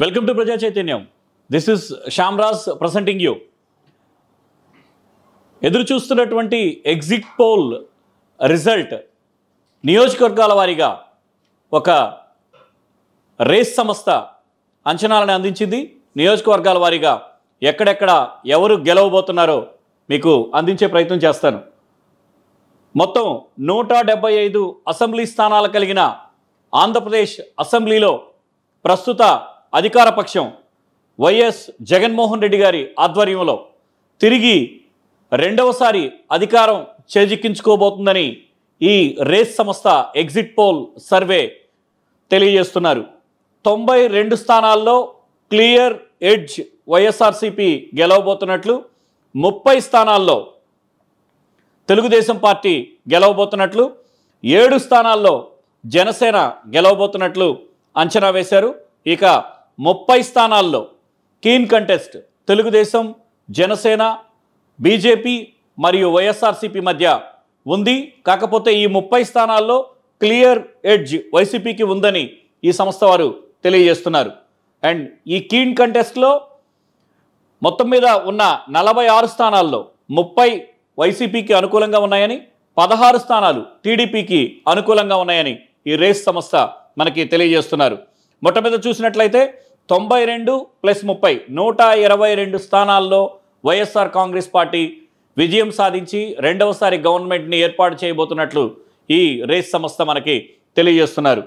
Welcome to Praja Chaitanyam this is Shyamraj presenting you ఎదురు చూస్తున్నటువంటి exit poll result నియోజకవర్గాల వారీగా ఒక రేస్ సంస్థ అంచనాలను అందించింది. నియోజకవర్గాల వారీగా ఎక్కడెక్కడ ఎవరు గెలవబోతున్నారో మీకు అందించే ప్రయత్నం చేస్తాను. మొత్తం నూట డెబ్బై ఐదు అసెంబ్లీ స్థానాలు కలిగిన ఆంధ్రప్రదేశ్ అసెంబ్లీలో ప్రస్తుత అధికార పక్షం వైఎస్ జగన్మోహన్ రెడ్డి గారి ఆధ్వర్యంలో తిరిగి రెండవసారి అధికారం చేజిక్కించుకోబోతుందని ఈ రేస్ సంస్థ ఎగ్జిట్ పోల్ సర్వే తెలియజేస్తున్నారు. తొంభై రెండు స్థానాల్లో క్లియర్ ఎడ్జ్ వైఎస్ఆర్సీపీ గెలవబోతున్నట్లు ముప్పై స్థానాల్లో తెలుగుదేశం పార్టీ గెలవబోతున్నట్లు ఏడు స్థానాల్లో జనసేన గెలవబోతున్నట్లు అంచనా వేశారు. ఇక ముప్పై స్థానాల్లో keen contest Telugu Desam Janasena BJP మరియు వైఎస్ఆర్సీపీ మధ్య ఉంది. కాకపోతే ఈ ముప్పై స్థానాల్లో క్లియర్ ఎడ్జ్ వైసీపీకి ఉందని ఈ సంస్థ వారు తెలియజేస్తున్నారు. అండ్ ఈ కీన్ కంటెస్ట్లో మొత్తం మీద ఉన్న నలభై ఆరు స్థానాల్లో ముప్పై వైసీపీకి అనుకూలంగా ఉన్నాయని పదహారు స్థానాలు టీడీపీకి అనుకూలంగా ఉన్నాయని ఈ రేస్ సంస్థ మనకి తెలియజేస్తున్నారు. మొట్ట మీద చూసినట్లయితే తొంభై రెండు ప్లస్ ముప్పై నూట ఇరవై రెండు స్థానాల్లో వైఎస్ఆర్ కాంగ్రెస్ పార్టీ విజయం సాధించి రెండవసారి గవర్నమెంట్ని ఏర్పాటు చేయబోతున్నట్లు ఈ రేస్ సంస్థ మనకి తెలియజేస్తున్నారు.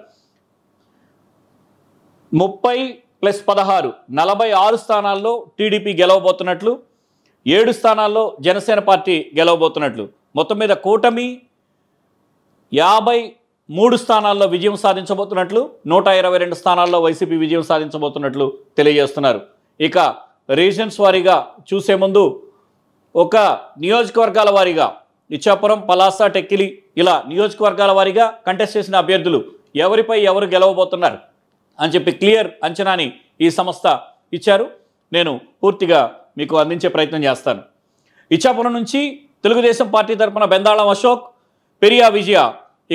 ముప్పై ప్లస్ పదహారు నలభై ఆరు స్థానాల్లో టీడీపీ గెలవబోతున్నట్లు ఏడు స్థానాల్లో జనసేన పార్టీ గెలవబోతున్నట్లు. మొత్తం మీద కూటమి యాభై మూడు స్థానాల్లో విజయం సాధించబోతున్నట్లు నూట ఇరవై రెండు స్థానాల్లో వైసీపీ విజయం సాధించబోతున్నట్లు తెలియజేస్తున్నారు. ఇక రీజన్స్ వారీగా చూసే ముందు ఒక నియోజకవర్గాల వారీగా ఇచ్చాపురం పలాస టెక్కిలి ఇలా నియోజకవర్గాల వారీగా కంటెస్ట్ చేసిన అభ్యర్థులు ఎవరిపై ఎవరు గెలవబోతున్నారు అని చెప్పి క్లియర్ అంచనాని ఈ సంస్థ ఇచ్చారు. నేను పూర్తిగా మీకు అందించే ప్రయత్నం చేస్తాను. ఇచ్చాపురం నుంచి తెలుగుదేశం పార్టీ తరఫున బెందాళం అశోక్ పెరియా విజయ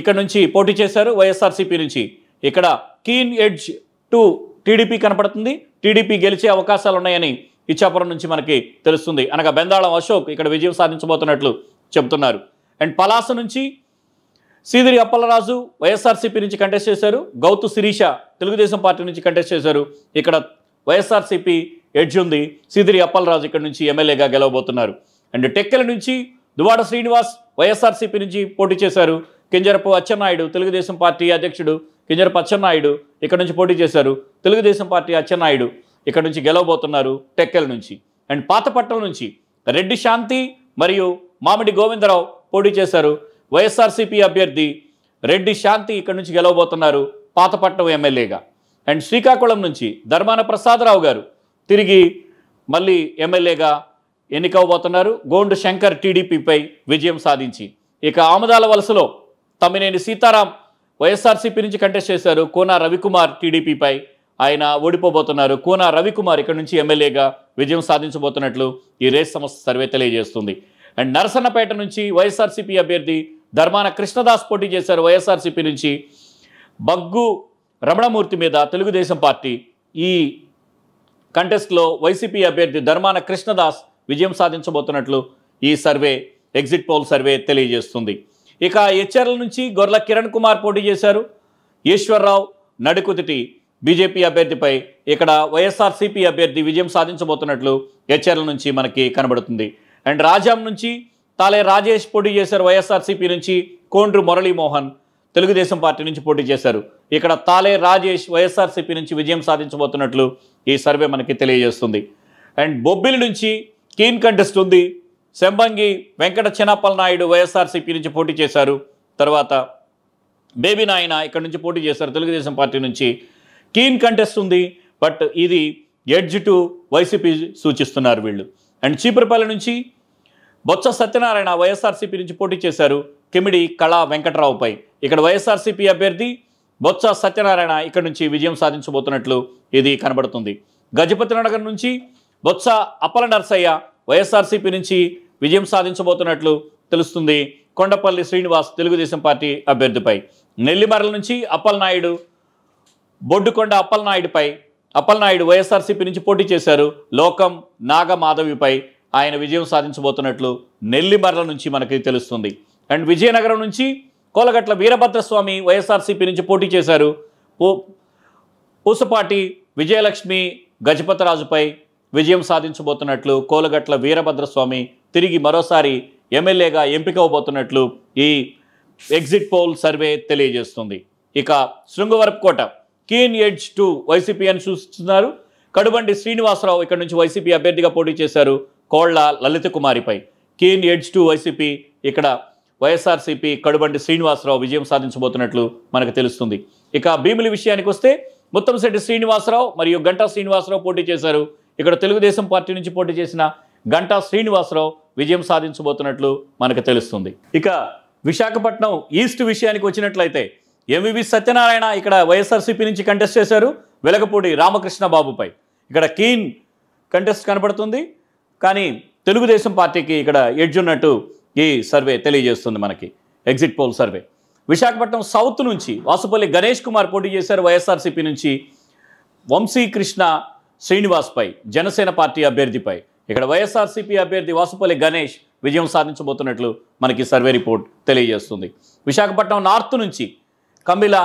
ఇక్కడ నుంచి పోటీ చేశారు వైఎస్ఆర్సీపీ నుంచి. ఇక్కడ కీన్ ఎడ్జ్ టు టీడీపీ కనపడుతుంది. టీడీపీ గెలిచే అవకాశాలు ఉన్నాయని ఇచ్చాపురం నుంచి మనకి తెలుస్తుంది. అనగా బెందాళం అశోక్ ఇక్కడ విజయం సాధించబోతున్నట్లు చెబుతున్నారు. అండ్ పలాస నుంచి సీదిరి అప్పలరాజు వైఎస్ఆర్సీపీ నుంచి కంటెస్ట్ చేశారు. గౌతు శిరీష తెలుగుదేశం పార్టీ నుంచి కంటెస్ట్ చేశారు. ఇక్కడ వైఎస్ఆర్సీపీ ఎడ్జ్ ఉంది. సీదిరి అప్పలరాజు ఇక్కడ నుంచి ఎమ్మెల్యేగా గెలవబోతున్నారు. అండ్ టెక్కెల నుంచి దువాడ శ్రీనివాస్ వైఎస్ఆర్సీపీ నుంచి పోటీ చేశారు. కింజరపు అచ్చెన్నాయుడు తెలుగుదేశం పార్టీ అధ్యక్షుడు కింజరపు అచ్చెన్నాయుడు ఇక్కడ నుంచి పోటీ చేశారు. తెలుగుదేశం పార్టీ అచ్చెన్నాయుడు ఇక్కడ నుంచి గెలవబోతున్నారు టెక్కెల నుంచి. అండ్ పాతపట్నం నుంచి రెడ్డి శాంతి మరియు మామిడి గోవిందరావు పోటీ చేశారు. వైఎస్ఆర్సీపీ అభ్యర్థి రెడ్డి శాంతి ఇక్కడ నుంచి గెలవబోతున్నారు పాతపట్నం ఎమ్మెల్యేగా. అండ్ శ్రీకాకుళం నుంచి ధర్మాన ప్రసాదరావు గారు తిరిగి మళ్ళీ ఎమ్మెల్యేగా ఎన్నికవబోతున్నారు. గోండు శంకర్ టీడీపీపై విజయం సాధించి. ఇక ఆమదాల వలసలో తమ్మినేని సీతారాం వైఎస్ఆర్సీపీ నుంచి కంటెస్ట్ చేశారు. కోన రవికుమార్ టీడీపీపై ఆయన ఓడిపోబోతున్నారు. కోన రవికుమార్ ఇక్కడ నుంచి ఎమ్మెల్యేగా విజయం సాధించబోతున్నట్లు ఈ రేస్ సంస్థ సర్వే తెలియజేస్తుంది. అండ్ నరసన్నపేట నుంచి వైఎస్ఆర్సీపీ అభ్యర్థి ధర్మాన కృష్ణదాస్ పోటీ చేశారు. వైఎస్ఆర్సీపీ నుంచి బగ్గు రమణమూర్తి మీద తెలుగుదేశం పార్టీ ఈ కంటెస్ట్లో వైసీపీ అభ్యర్థి ధర్మాన కృష్ణదాస్ విజయం సాధించబోతున్నట్లు ఈ సర్వే ఎగ్జిట్ పోల్ సర్వే తెలియజేస్తుంది. ఇక హెచ్ఆర్ల నుంచి గొర్ల కిరణ్ కుమార్ పోటీ చేశారు. ఈశ్వర్రావు నడుకుతిటి బీజేపీ అభ్యర్థిపై ఇక్కడ వైఎస్ఆర్సీపీ అభ్యర్థి విజయం సాధించబోతున్నట్లు హెచ్ఆర్ల నుంచి మనకి కనబడుతుంది. అండ్ రాజాం నుంచి తాలే రాజేష్ పోటీ చేశారు వైఎస్ఆర్సీపీ నుంచి కోండ్రు మురళీమోహన్ తెలుగుదేశం పార్టీ నుంచి పోటీ చేశారు. ఇక్కడ తాలే రాజేష్ వైఎస్ఆర్సీపీ నుంచి విజయం సాధించబోతున్నట్లు ఈ సర్వే మనకి తెలియజేస్తుంది. అండ్ బొబ్బిలి నుంచి కీన్ కంటెస్ట్ ఉంది. శంబంగి వెంకట చిన్నప్పల నాయుడు వైఎస్ఆర్సీపీ నుంచి పోటీ చేశారు. తర్వాత బేబీ నాయన ఇక్కడ నుంచి పోటీ చేశారు తెలుగుదేశం పార్టీ నుంచి. కీన్ కంటెస్ట్ ఉంది బట్ ఇది ఎడ్జ్ టు వైసీపీ సూచిస్తున్నారు వీళ్ళు. అండ్ చీపురపల్లి నుంచి బొత్స సత్యనారాయణ వైఎస్ఆర్సీపీ నుంచి పోటీ చేశారు కిమిడి కళా వెంకట్రావుపై. ఇక్కడ వైఎస్ఆర్సీపీ అభ్యర్థి బొత్స సత్యనారాయణ ఇక్కడ నుంచి విజయం సాధించబోతున్నట్లు ఇది కనబడుతుంది. గజపతి నగర్ నుంచి బొత్స అప్పల నర్సయ్య వైఎస్ఆర్సీపీ నుంచి విజయం సాధించబోతున్నట్లు తెలుస్తుంది. కొండపల్లి శ్రీనివాస్ తెలుగుదేశం పార్టీ అభ్యర్థిపై. నెల్లిమరల నుంచి అప్పలనాయుడు బొడ్డుకొండ అప్పలనాయుడిపై అప్పలనాయుడు వైఎస్ఆర్సీపీ నుంచి పోటీ చేశారు. లోకం నాగమాధవిపై ఆయన విజయం సాధించబోతున్నట్లు నెల్లిమరల నుంచి మనకి తెలుస్తుంది. అండ్ విజయనగరం నుంచి కోలగట్ల వీరభద్రస్వామి వైఎస్ఆర్సీపీ నుంచి పోటీ చేశారు. పూసపాటి విజయలక్ష్మి గజపతిరాజుపై విజయం సాధించబోతున్నట్లు కోలగట్ల వీరభద్రస్వామి తిరిగి మరోసారి ఎమ్మెల్యేగా ఎంపికవబోతున్నట్లు ఈ ఎగ్జిట్ పోల్ సర్వే తెలియజేస్తుంది. ఇక Srungavarapukota keen edge to YCP అని సూచిస్తున్నారు. కడుబండి శ్రీనివాసరావు ఇక్కడ నుంచి వైసీపీ అభ్యర్థిగా పోటీ చేశారు కోళ్ళ లలిత కుమారిపై. కీన్ ఎడ్జ్ టు వైసీపీ ఇక్కడ వైఎస్ఆర్సీపీ కడుబండి శ్రీనివాసరావు విజయం సాధించబోతున్నట్లు మనకు తెలుస్తుంది. ఇక భీముల విషయానికి వస్తే ముత్తంశెట్టి శ్రీనివాసరావు మరియు గంటా శ్రీనివాసరావు పోటీ చేశారు. ఇక్కడ తెలుగుదేశం పార్టీ నుంచి పోటీ చేసిన గంటా శ్రీనివాసరావు విజయం సాధించబోతున్నట్లు మనకు తెలుస్తుంది. ఇక విశాఖపట్నం ఈస్ట్ విషయానికి వచ్చినట్లయితే ఎంవివి సత్యనారాయణ ఇక్కడ వైఎస్ఆర్సీపీ నుంచి కంటెస్ట్ చేశారు వెలగపూడి రామకృష్ణ బాబుపై. ఇక్కడ కీన్ కంటెస్ట్ కనబడుతుంది కానీ తెలుగుదేశం పార్టీకి ఇక్కడ ఎడ్జ్ ఉన్నట్టు ఈ సర్వే తెలియజేస్తుంది మనకి. Exit poll survey Visakhapatnam south నుంచి వాసుపల్లి గణేష్ కుమార్ పోటీ చేశారు వైఎస్ఆర్సీపీ నుంచి వంశీకృష్ణ శ్రీనివాస్పై జనసేన పార్టీ అభ్యర్థిపై. ఇక్కడ వైఎస్ఆర్సీపీ అభ్యర్థి వాసుపల్లి గణేష్ విజయం సాధించబోతున్నట్లు మనకి సర్వే రిపోర్ట్ తెలియజేస్తుంది. విశాఖపట్నం నార్త్ నుంచి కమిల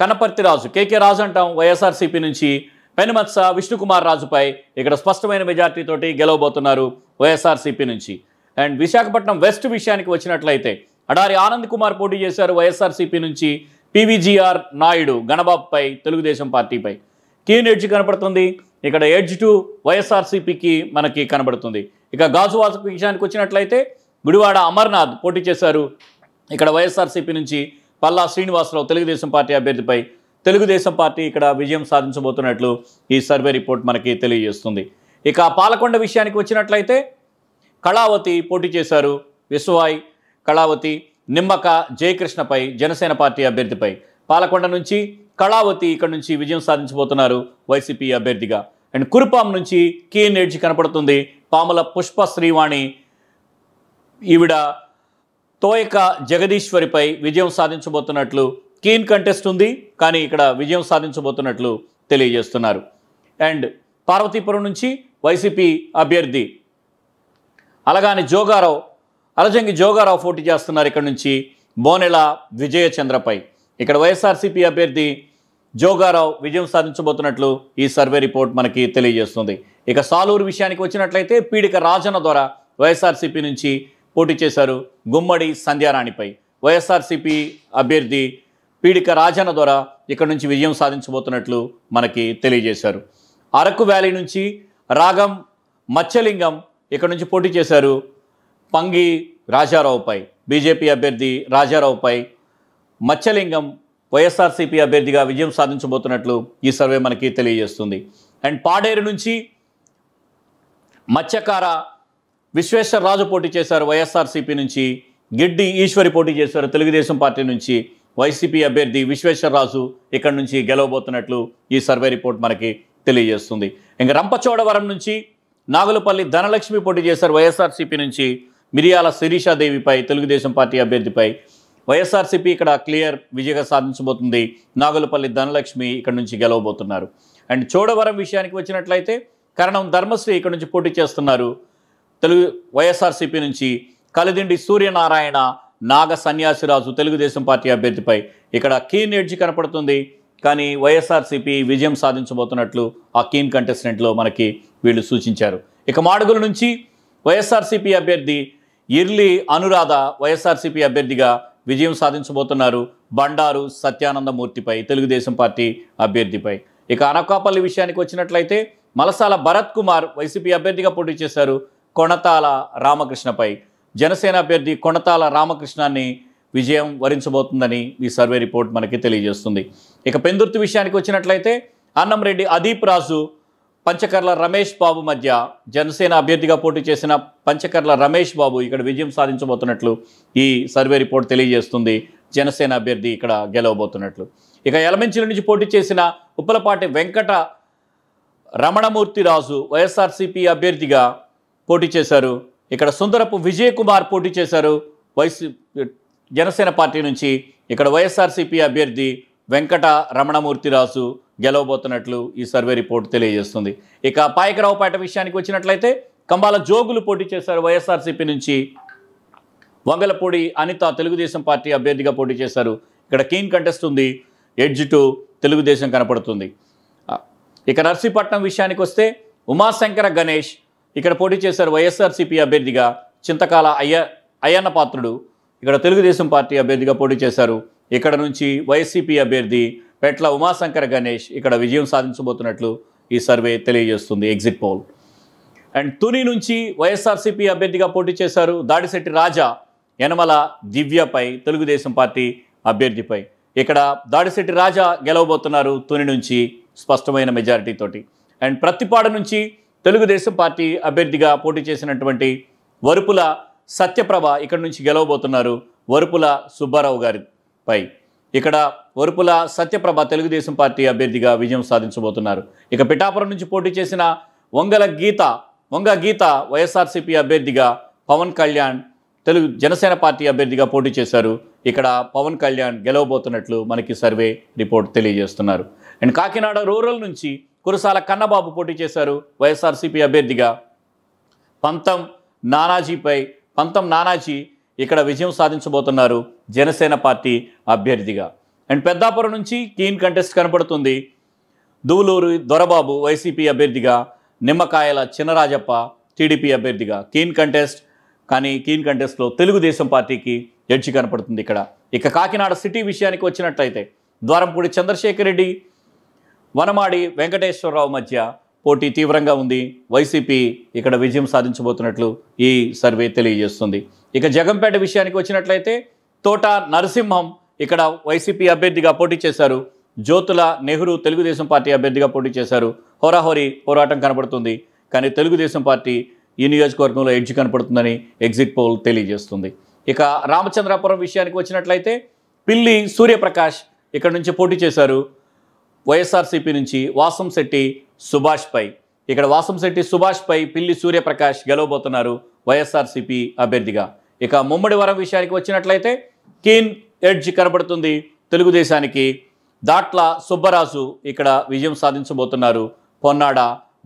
కనపర్తిరాజు కేకే రాజు అంటాం వైఎస్ఆర్సీపీ నుంచి. పెనుమత్స విష్ణుకుమార్ రాజుపై ఇక్కడ స్పష్టమైన మెజార్టీతోటి గెలవబోతున్నారు వైఎస్ఆర్సీపీ నుంచి. అండ్ విశాఖపట్నం వెస్ట్ విషయానికి వచ్చినట్లయితే అడారి ఆనంద్ కుమార్ పోటీ చేశారు వైఎస్ఆర్సీపీ నుంచి పీవీజీఆర్ నాయుడు గణబాబుపై తెలుగుదేశం పార్టీపై. కీన్ ఎడ్జ్ కనపడుతుంది. ఇక్కడ ఎడ్జ్ టు వైఎస్ఆర్సీపీకి మనకి కనబడుతుంది. ఇక గాజువాస విషయానికి వచ్చినట్లయితే గుడివాడ అమర్నాథ్ పోటీ చేశారు. ఇక్కడ వైఎస్ఆర్సీపీ నుంచి పల్లా శ్రీనివాసరావు తెలుగుదేశం పార్టీ అభ్యర్థిపై తెలుగుదేశం పార్టీ ఇక్కడ విజయం సాధించబోతున్నట్లు ఈ సర్వే రిపోర్ట్ మనకి తెలియజేస్తుంది. ఇక పాలకొండ విషయానికి వచ్చినట్లయితే కళావతి పోటీ చేశారు విశ్వాయ్ కళావతి నిమ్మక జయకృష్ణపై జనసేన పార్టీ అభ్యర్థిపై. పాలకొండ నుంచి కళావతి ఇక్కడ నుంచి విజయం సాధించబోతున్నారు వైసీపీ అభ్యర్థిగా. అండ్ కురుపాం నుంచి కీన్ ఎడ్జ్ కనపడుతుంది. పాముల పుష్ప శ్రీవాణి ఈవిడ తోయక జగదీశ్వరిపై విజయం సాధించబోతున్నట్లు కీన్ కంటెస్ట్ ఉంది. కానీ ఇక్కడ విజయం సాధించబోతున్నట్లు తెలియజేస్తున్నారు. అండ్ పార్వతీపురం నుంచి వైసీపీ అభ్యర్థి అలాగాని జోగారావు అలజంగి జోగారావు పోటీ చేస్తున్నారు ఇక్కడ నుంచి బోనెల విజయచంద్రపై. ఇక్కడ వైఎస్ఆర్సీపీ అభ్యర్థి జోగారావు విజయం సాధించబోతున్నట్లు ఈ సర్వే రిపోర్ట్ మనకి తెలియజేస్తుంది. ఇక సాలూరు విషయానికి వచ్చినట్లయితే పీడిక రాజన ద్వారా వైఎస్ఆర్సీపీ నుంచి పోటీ చేశారు గుమ్మడి సంధ్యారాణిపై. వైఎస్ఆర్సీపీ అభ్యర్థి పీడిక రాజన ద్వారా ఇక్కడ నుంచి విజయం సాధించబోతున్నట్లు మనకి తెలియజేశారు. అరకు వ్యాలీ నుంచి రాగం మత్స్యలింగం ఇక్కడ నుంచి పోటీ చేశారు పంగి రాజారావుపై బీజేపీ అభ్యర్థి రాజారావుపై మత్స్యలింగం వైఎస్ఆర్సీపీ అభ్యర్థిగా విజయం సాధించబోతున్నట్లు ఈ సర్వే మనకి తెలియజేస్తుంది. అండ్ పాడేరు నుంచి మత్స్యకార విశ్వేశ్వరరాజు పోటీ చేశారు వైఎస్ఆర్సీపీ నుంచి. గిడ్డి ఈశ్వరి పోటీ చేశారు తెలుగుదేశం పార్టీ నుంచి. వైసీపీ అభ్యర్థి విశ్వేశ్వరరాజు ఇక్కడ నుంచి గెలవబోతున్నట్లు ఈ సర్వే రిపోర్ట్ మనకి తెలియజేస్తుంది. ఇంకా రంపచోడవరం నుంచి నాగులపల్లి ధనలక్ష్మి పోటీ చేశారు వైఎస్ఆర్సీపీ నుంచి. మిరియాల శిరీషాదేవిపై తెలుగుదేశం పార్టీ అభ్యర్థిపై వైఎస్ఆర్సీపీ ఇక్కడ క్లియర్ విజయంగా సాధించబోతుంది. నాగులపల్లి ధనలక్ష్మి ఇక్కడ నుంచి గెలవబోతున్నారు. అండ్ చోడవరం విషయానికి వచ్చినట్లయితే కరణం ధర్మశ్రీ ఇక్కడ నుంచి పోటీ చేస్తున్నారు. తెలుగు వైఎస్ఆర్సీపీ నుంచి కలిదిండి సూర్యనారాయణ నాగ సన్యాసిరాజు తెలుగుదేశం పార్టీ అభ్యర్థిపై ఇక్కడ కీన్ ఎడ్జ్ కనపడుతుంది. కానీ వైఎస్ఆర్సీపీ విజయం సాధించబోతున్నట్లు ఆ కీన్ కంటెస్టెంట్లో మనకి వీళ్ళు సూచించారు. ఇక మాడుగుల నుంచి వైఎస్ఆర్సీపీ అభ్యర్థి ఇర్లి అనురాధ వైఎస్ఆర్సీపీ అభ్యర్థిగా విజయం సాధించబోతున్నారు బండారు సత్యానందమూర్తిపై తెలుగుదేశం పార్టీ అభ్యర్థిపై. ఇక అనకాపల్లి విషయానికి వచ్చినట్లయితే మలసాల భరత్ కుమార్ వైసీపీ అభ్యర్థిగా పోటీ చేశారు కొణతాల రామకృష్ణపై. జనసేన అభ్యర్థి కొణతాల రామకృష్ణాన్ని విజయం వరించబోతుందని ఈ సర్వే రిపోర్ట్ మనకి తెలియజేస్తుంది. ఇక పెందుర్తి విషయానికి వచ్చినట్లయితే అన్నంరెడ్డి అదీప్ రాజు పంచకర్ల రమేష్ బాబు మధ్య జనసేన అభ్యర్థిగా పోటీ చేసిన పంచకర్ల రమేష్ బాబు ఇక్కడ విజయం సాధించబోతున్నట్లు ఈ సర్వే రిపోర్ట్ తెలియజేస్తుంది. జనసేన అభ్యర్థి ఇక్కడ గెలవబోతున్నట్లు. ఇక ఎలమెంచిల నుంచి పోటీ చేసిన ఉప్పలపాటి వెంకట రమణమూర్తి రాజు వైఎస్ఆర్సీపీ అభ్యర్థిగా పోటీ చేశారు. ఇక్కడ సుందరపు విజయ్ కుమార్ పోటీ చేశారు. వైసీ జనసేన పార్టీ నుంచి ఇక్కడ వైఎస్ఆర్సీపీ అభ్యర్థి వెంకట రమణమూర్తిరాజు గెలవబోతున్నట్లు ఈ సర్వే రిపోర్ట్ తెలియజేస్తుంది. ఇక పాయకరావుపేట విషయానికి వచ్చినట్లయితే కంబాల జోగులు పోటీ చేశారు వైఎస్ఆర్సీపీ నుంచి. వంగలపూడి అనిత తెలుగుదేశం పార్టీ అభ్యర్థిగా పోటీ చేశారు. ఇక్కడ కీన్ కంటెస్ట్ ఉంది. ఎడ్జ్ టు తెలుగుదేశం కనపడుతుంది. ఇక నర్సీపట్నం విషయానికి వస్తే ఉమాశంకర గణేష్ ఇక్కడ పోటీ చేశారు వైఎస్ఆర్సీపీ అభ్యర్థిగా. చింతకాల అయ్య అయ్యన్న పాత్రుడు ఇక్కడ తెలుగుదేశం పార్టీ అభ్యర్థిగా పోటీ చేశారు. ఇక్కడ నుంచి వైసీపీ అభ్యర్థి పెట్ల ఉమాశంకర గణేష్ ఇక్కడ విజయం సాధించబోతున్నట్లు ఈ సర్వే తెలియజేస్తుంది ఎగ్జిట్ పోల్. అండ్ తుని నుంచి వైఎస్ఆర్సీపీ అభ్యర్థిగా పోటీ చేశారు దాడిశెట్టి రాజా యనమల దివ్యపై తెలుగుదేశం పార్టీ అభ్యర్థిపై. ఇక్కడ దాడిశెట్టి రాజా గెలవబోతున్నారు తుని నుంచి స్పష్టమైన మెజారిటీ తోటి. అండ్ ప్రతిపాడ నుంచి తెలుగుదేశం పార్టీ అభ్యర్థిగా పోటీ చేసినటువంటి వరుపుల సత్యప్రభ ఇక్కడ నుంచి గెలవబోతున్నారు వరుపుల సుబ్బారావు గారి పై. ఇక్కడ వరుపుల సత్యప్రభ తెలుగుదేశం పార్టీ అభ్యర్థిగా విజయం సాధించబోతున్నారు. ఇక పిఠాపురం నుంచి పోటీ చేసిన వంగల గీత వంగ గీత వైఎస్ఆర్సీపీ అభ్యర్థిగా పవన్ కళ్యాణ్ తెలుగు జనసేన పార్టీ అభ్యర్థిగా పోటీ చేశారు. ఇక్కడ పవన్ కళ్యాణ్ గెలవబోతున్నట్లు మనకి సర్వే రిపోర్ట్ తెలియజేస్తున్నారు. అండ్ కాకినాడ రూరల్ నుంచి కురసాల కన్నబాబు పోటీ చేశారు వైఎస్ఆర్సీపీ అభ్యర్థిగా. పంతం నానాజీపై పంతం నానాజీ ఇక్కడ విజయం సాధించబోతున్నారు జనసేన పార్టీ అభ్యర్థిగా. అండ్ పెద్దాపురం నుంచి కీన్ కంటెస్ట్ కనపడుతుంది దువులూరు దొరబాబు వైసీపీ అభ్యర్థిగా నిమ్మకాయల చినరాజప్ప టీడీపీ అభ్యర్థిగా. కీన్ కంటెస్ట్ కానీ కీన్ కంటెస్ట్లో తెలుగుదేశం పార్టీకి ఎడ్జి కనపడుతుంది ఇక్కడ. ఇక కాకినాడ సిటీ విషయానికి వచ్చినట్లయితే ద్వారంపూడి చంద్రశేఖర్ రెడ్డి వనమాడి వెంకటేశ్వరరావు మధ్య పోటీ తీవ్రంగా ఉంది. వైసీపీ ఇక్కడ విజయం సాధించబోతున్నట్లు ఈ సర్వే తెలియజేస్తుంది. ఇక జగంపేట విషయానికి వచ్చినట్లయితే తోట నరసింహం ఇక్కడ వైసీపీ అభ్యర్థిగా పోటీ చేశారు. జ్యోతుల నెహ్రూ తెలుగుదేశం పార్టీ అభ్యర్థిగా పోటీ చేశారు. హోరాహోరీ పోరాటం కనబడుతుంది. కానీ తెలుగుదేశం పార్టీ ఈ నియోజకవర్గంలో ఎడ్జ్ కనపడుతుందని ఎగ్జిట్ పోల్ తెలియజేస్తుంది. ఇక రామచంద్రాపురం విషయానికి వచ్చినట్లయితే పిల్లి సూర్యప్రకాష్ ఇక్కడ నుంచి పోటీ చేశారు. వైఎస్ఆర్సీపీ నుంచి వాసంశెట్టి సుభాష్పై ఇక్కడ వాసంశెట్టి సుభాష్పై పిల్లి సూర్యప్రకాష్ గెలవబోతున్నారు వైఎస్ఆర్సీపీ అభ్యర్థిగా. ఇక ముమ్మడి వరం విషయానికి వచ్చినట్లయితే కీన్ ఎడ్జ్ కనబడుతుంది తెలుగుదేశానికి. దాట్ల సుబ్బరాజు ఇక్కడ విజయం సాధించబోతున్నారు. పొన్నాడ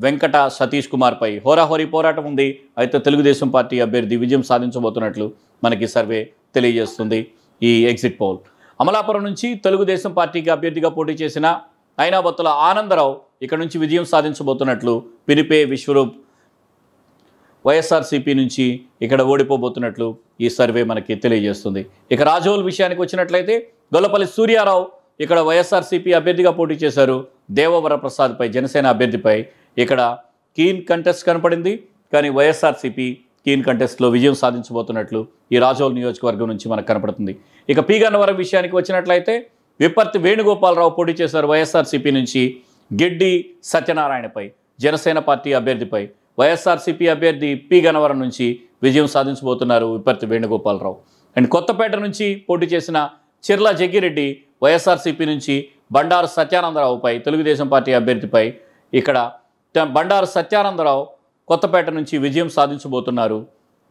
వెంకట సతీష్ కుమార్పై హోరాహోరీ పోరాటం ఉంది. అయితే తెలుగుదేశం పార్టీ అభ్యర్థి విజయం సాధించబోతున్నట్లు మనకి సర్వే తెలియజేస్తుంది ఈ ఎగ్జిట్ పోల్. అమలాపురం నుంచి తెలుగుదేశం పార్టీకి అభ్యర్థిగా పోటీ చేసిన అయినాబత్తుల ఆనందరావు ఇక్కడ నుంచి విజయం సాధించబోతున్నట్లు పినిపే విశ్వరూప్ వైఎస్ఆర్సీపీ నుంచి ఇక్కడ ఓడిపోబోతున్నట్లు ఈ సర్వే మనకి తెలియజేస్తుంది. ఇక రాజోల్ విషయానికి వచ్చినట్లయితే గొల్లపల్లి సూర్యారావు ఇక్కడ వైఎస్ఆర్సీపీ అభ్యర్థిగా పోటీ చేశారు. దేవవర ప్రసాద్పై జనసేన అభ్యర్థిపై ఇక్కడ కీన్ కంటెస్ట్ కనపడింది. కానీ వైఎస్ఆర్సీపీ కీన్ కంటెస్ట్లో విజయం సాధించబోతున్నట్లు ఈ రాజోల్ నియోజకవర్గం నుంచి మనకు కనపడుతుంది. ఇక పీ గన్నవరం విషయానికి వచ్చినట్లయితే విపత్తి వేణుగోపాలరావు పోటీ చేశారు వైఎస్ఆర్సీపీ నుంచి గిడ్డి సత్యనారాయణపై జనసేన పార్టీ అభ్యర్థిపై వైఎస్ఆర్సీపీ అభ్యర్థి పి గనవరం నుంచి విజయం సాధించబోతున్నారు విపర్తి వేణుగోపాలరావు. అండ్ కొత్తపేట నుంచి పోటీ చేసిన చిర్ల జగ్గిరెడ్డి వైఎస్ఆర్సీపీ నుంచి బండారు సత్యానందరావుపై తెలుగుదేశం పార్టీ అభ్యర్థిపై ఇక్కడ బండారు సత్యానందరావు కొత్తపేట నుంచి విజయం సాధించబోతున్నారు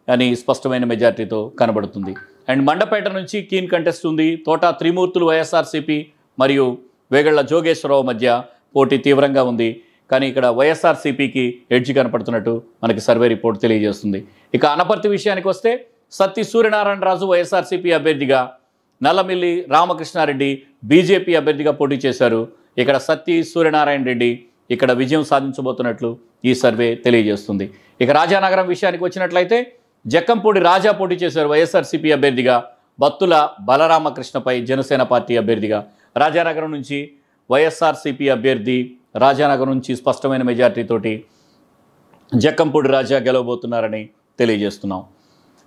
అని స్పష్టమైన మెజార్టీతో కనబడుతుంది. అండ్ మండపేట నుంచి కీన్ కంటెస్ట్ ఉంది. తోట త్రిమూర్తులు వైఎస్ఆర్సీపీ మరియు వేగళ్ళ జోగేశ్వరరావు మధ్య పోటీ తీవ్రంగా ఉంది. కానీ ఇక్కడ వైఎస్ఆర్సీపీకి ఎడ్జి కనపడుతున్నట్టు మనకి సర్వే రిపోర్ట్ తెలియజేస్తుంది. ఇక అనపర్తి విషయానికి వస్తే సత్తి సూర్యనారాయణ రాజు వైఎస్ఆర్సీపీ అభ్యర్థిగా నల్లమిల్లి రామకృష్ణారెడ్డి బీజేపీ అభ్యర్థిగా పోటీ చేశారు. ఇక్కడ సత్తి సూర్యనారాయణ రెడ్డి ఇక్కడ విజయం సాధించబోతున్నట్లు ఈ సర్వే తెలియజేస్తుంది. ఇక రాజానగరం విషయానికి వచ్చినట్లయితే జక్కంపూడి రాజా పోటీ చేశారు వైఎస్ఆర్సీపీ అభ్యర్థిగా బత్తుల బలరామకృష్ణపై జనసేన పార్టీ అభ్యర్థిగా. రాజానగరం నుంచి వైఎస్ఆర్సీపీ అభ్యర్థి రాజానగర్ నుంచి స్పష్టమైన మెజార్టీతోటి జక్కంపూడి రాజా గెలవబోతున్నారని తెలియజేస్తున్నాం.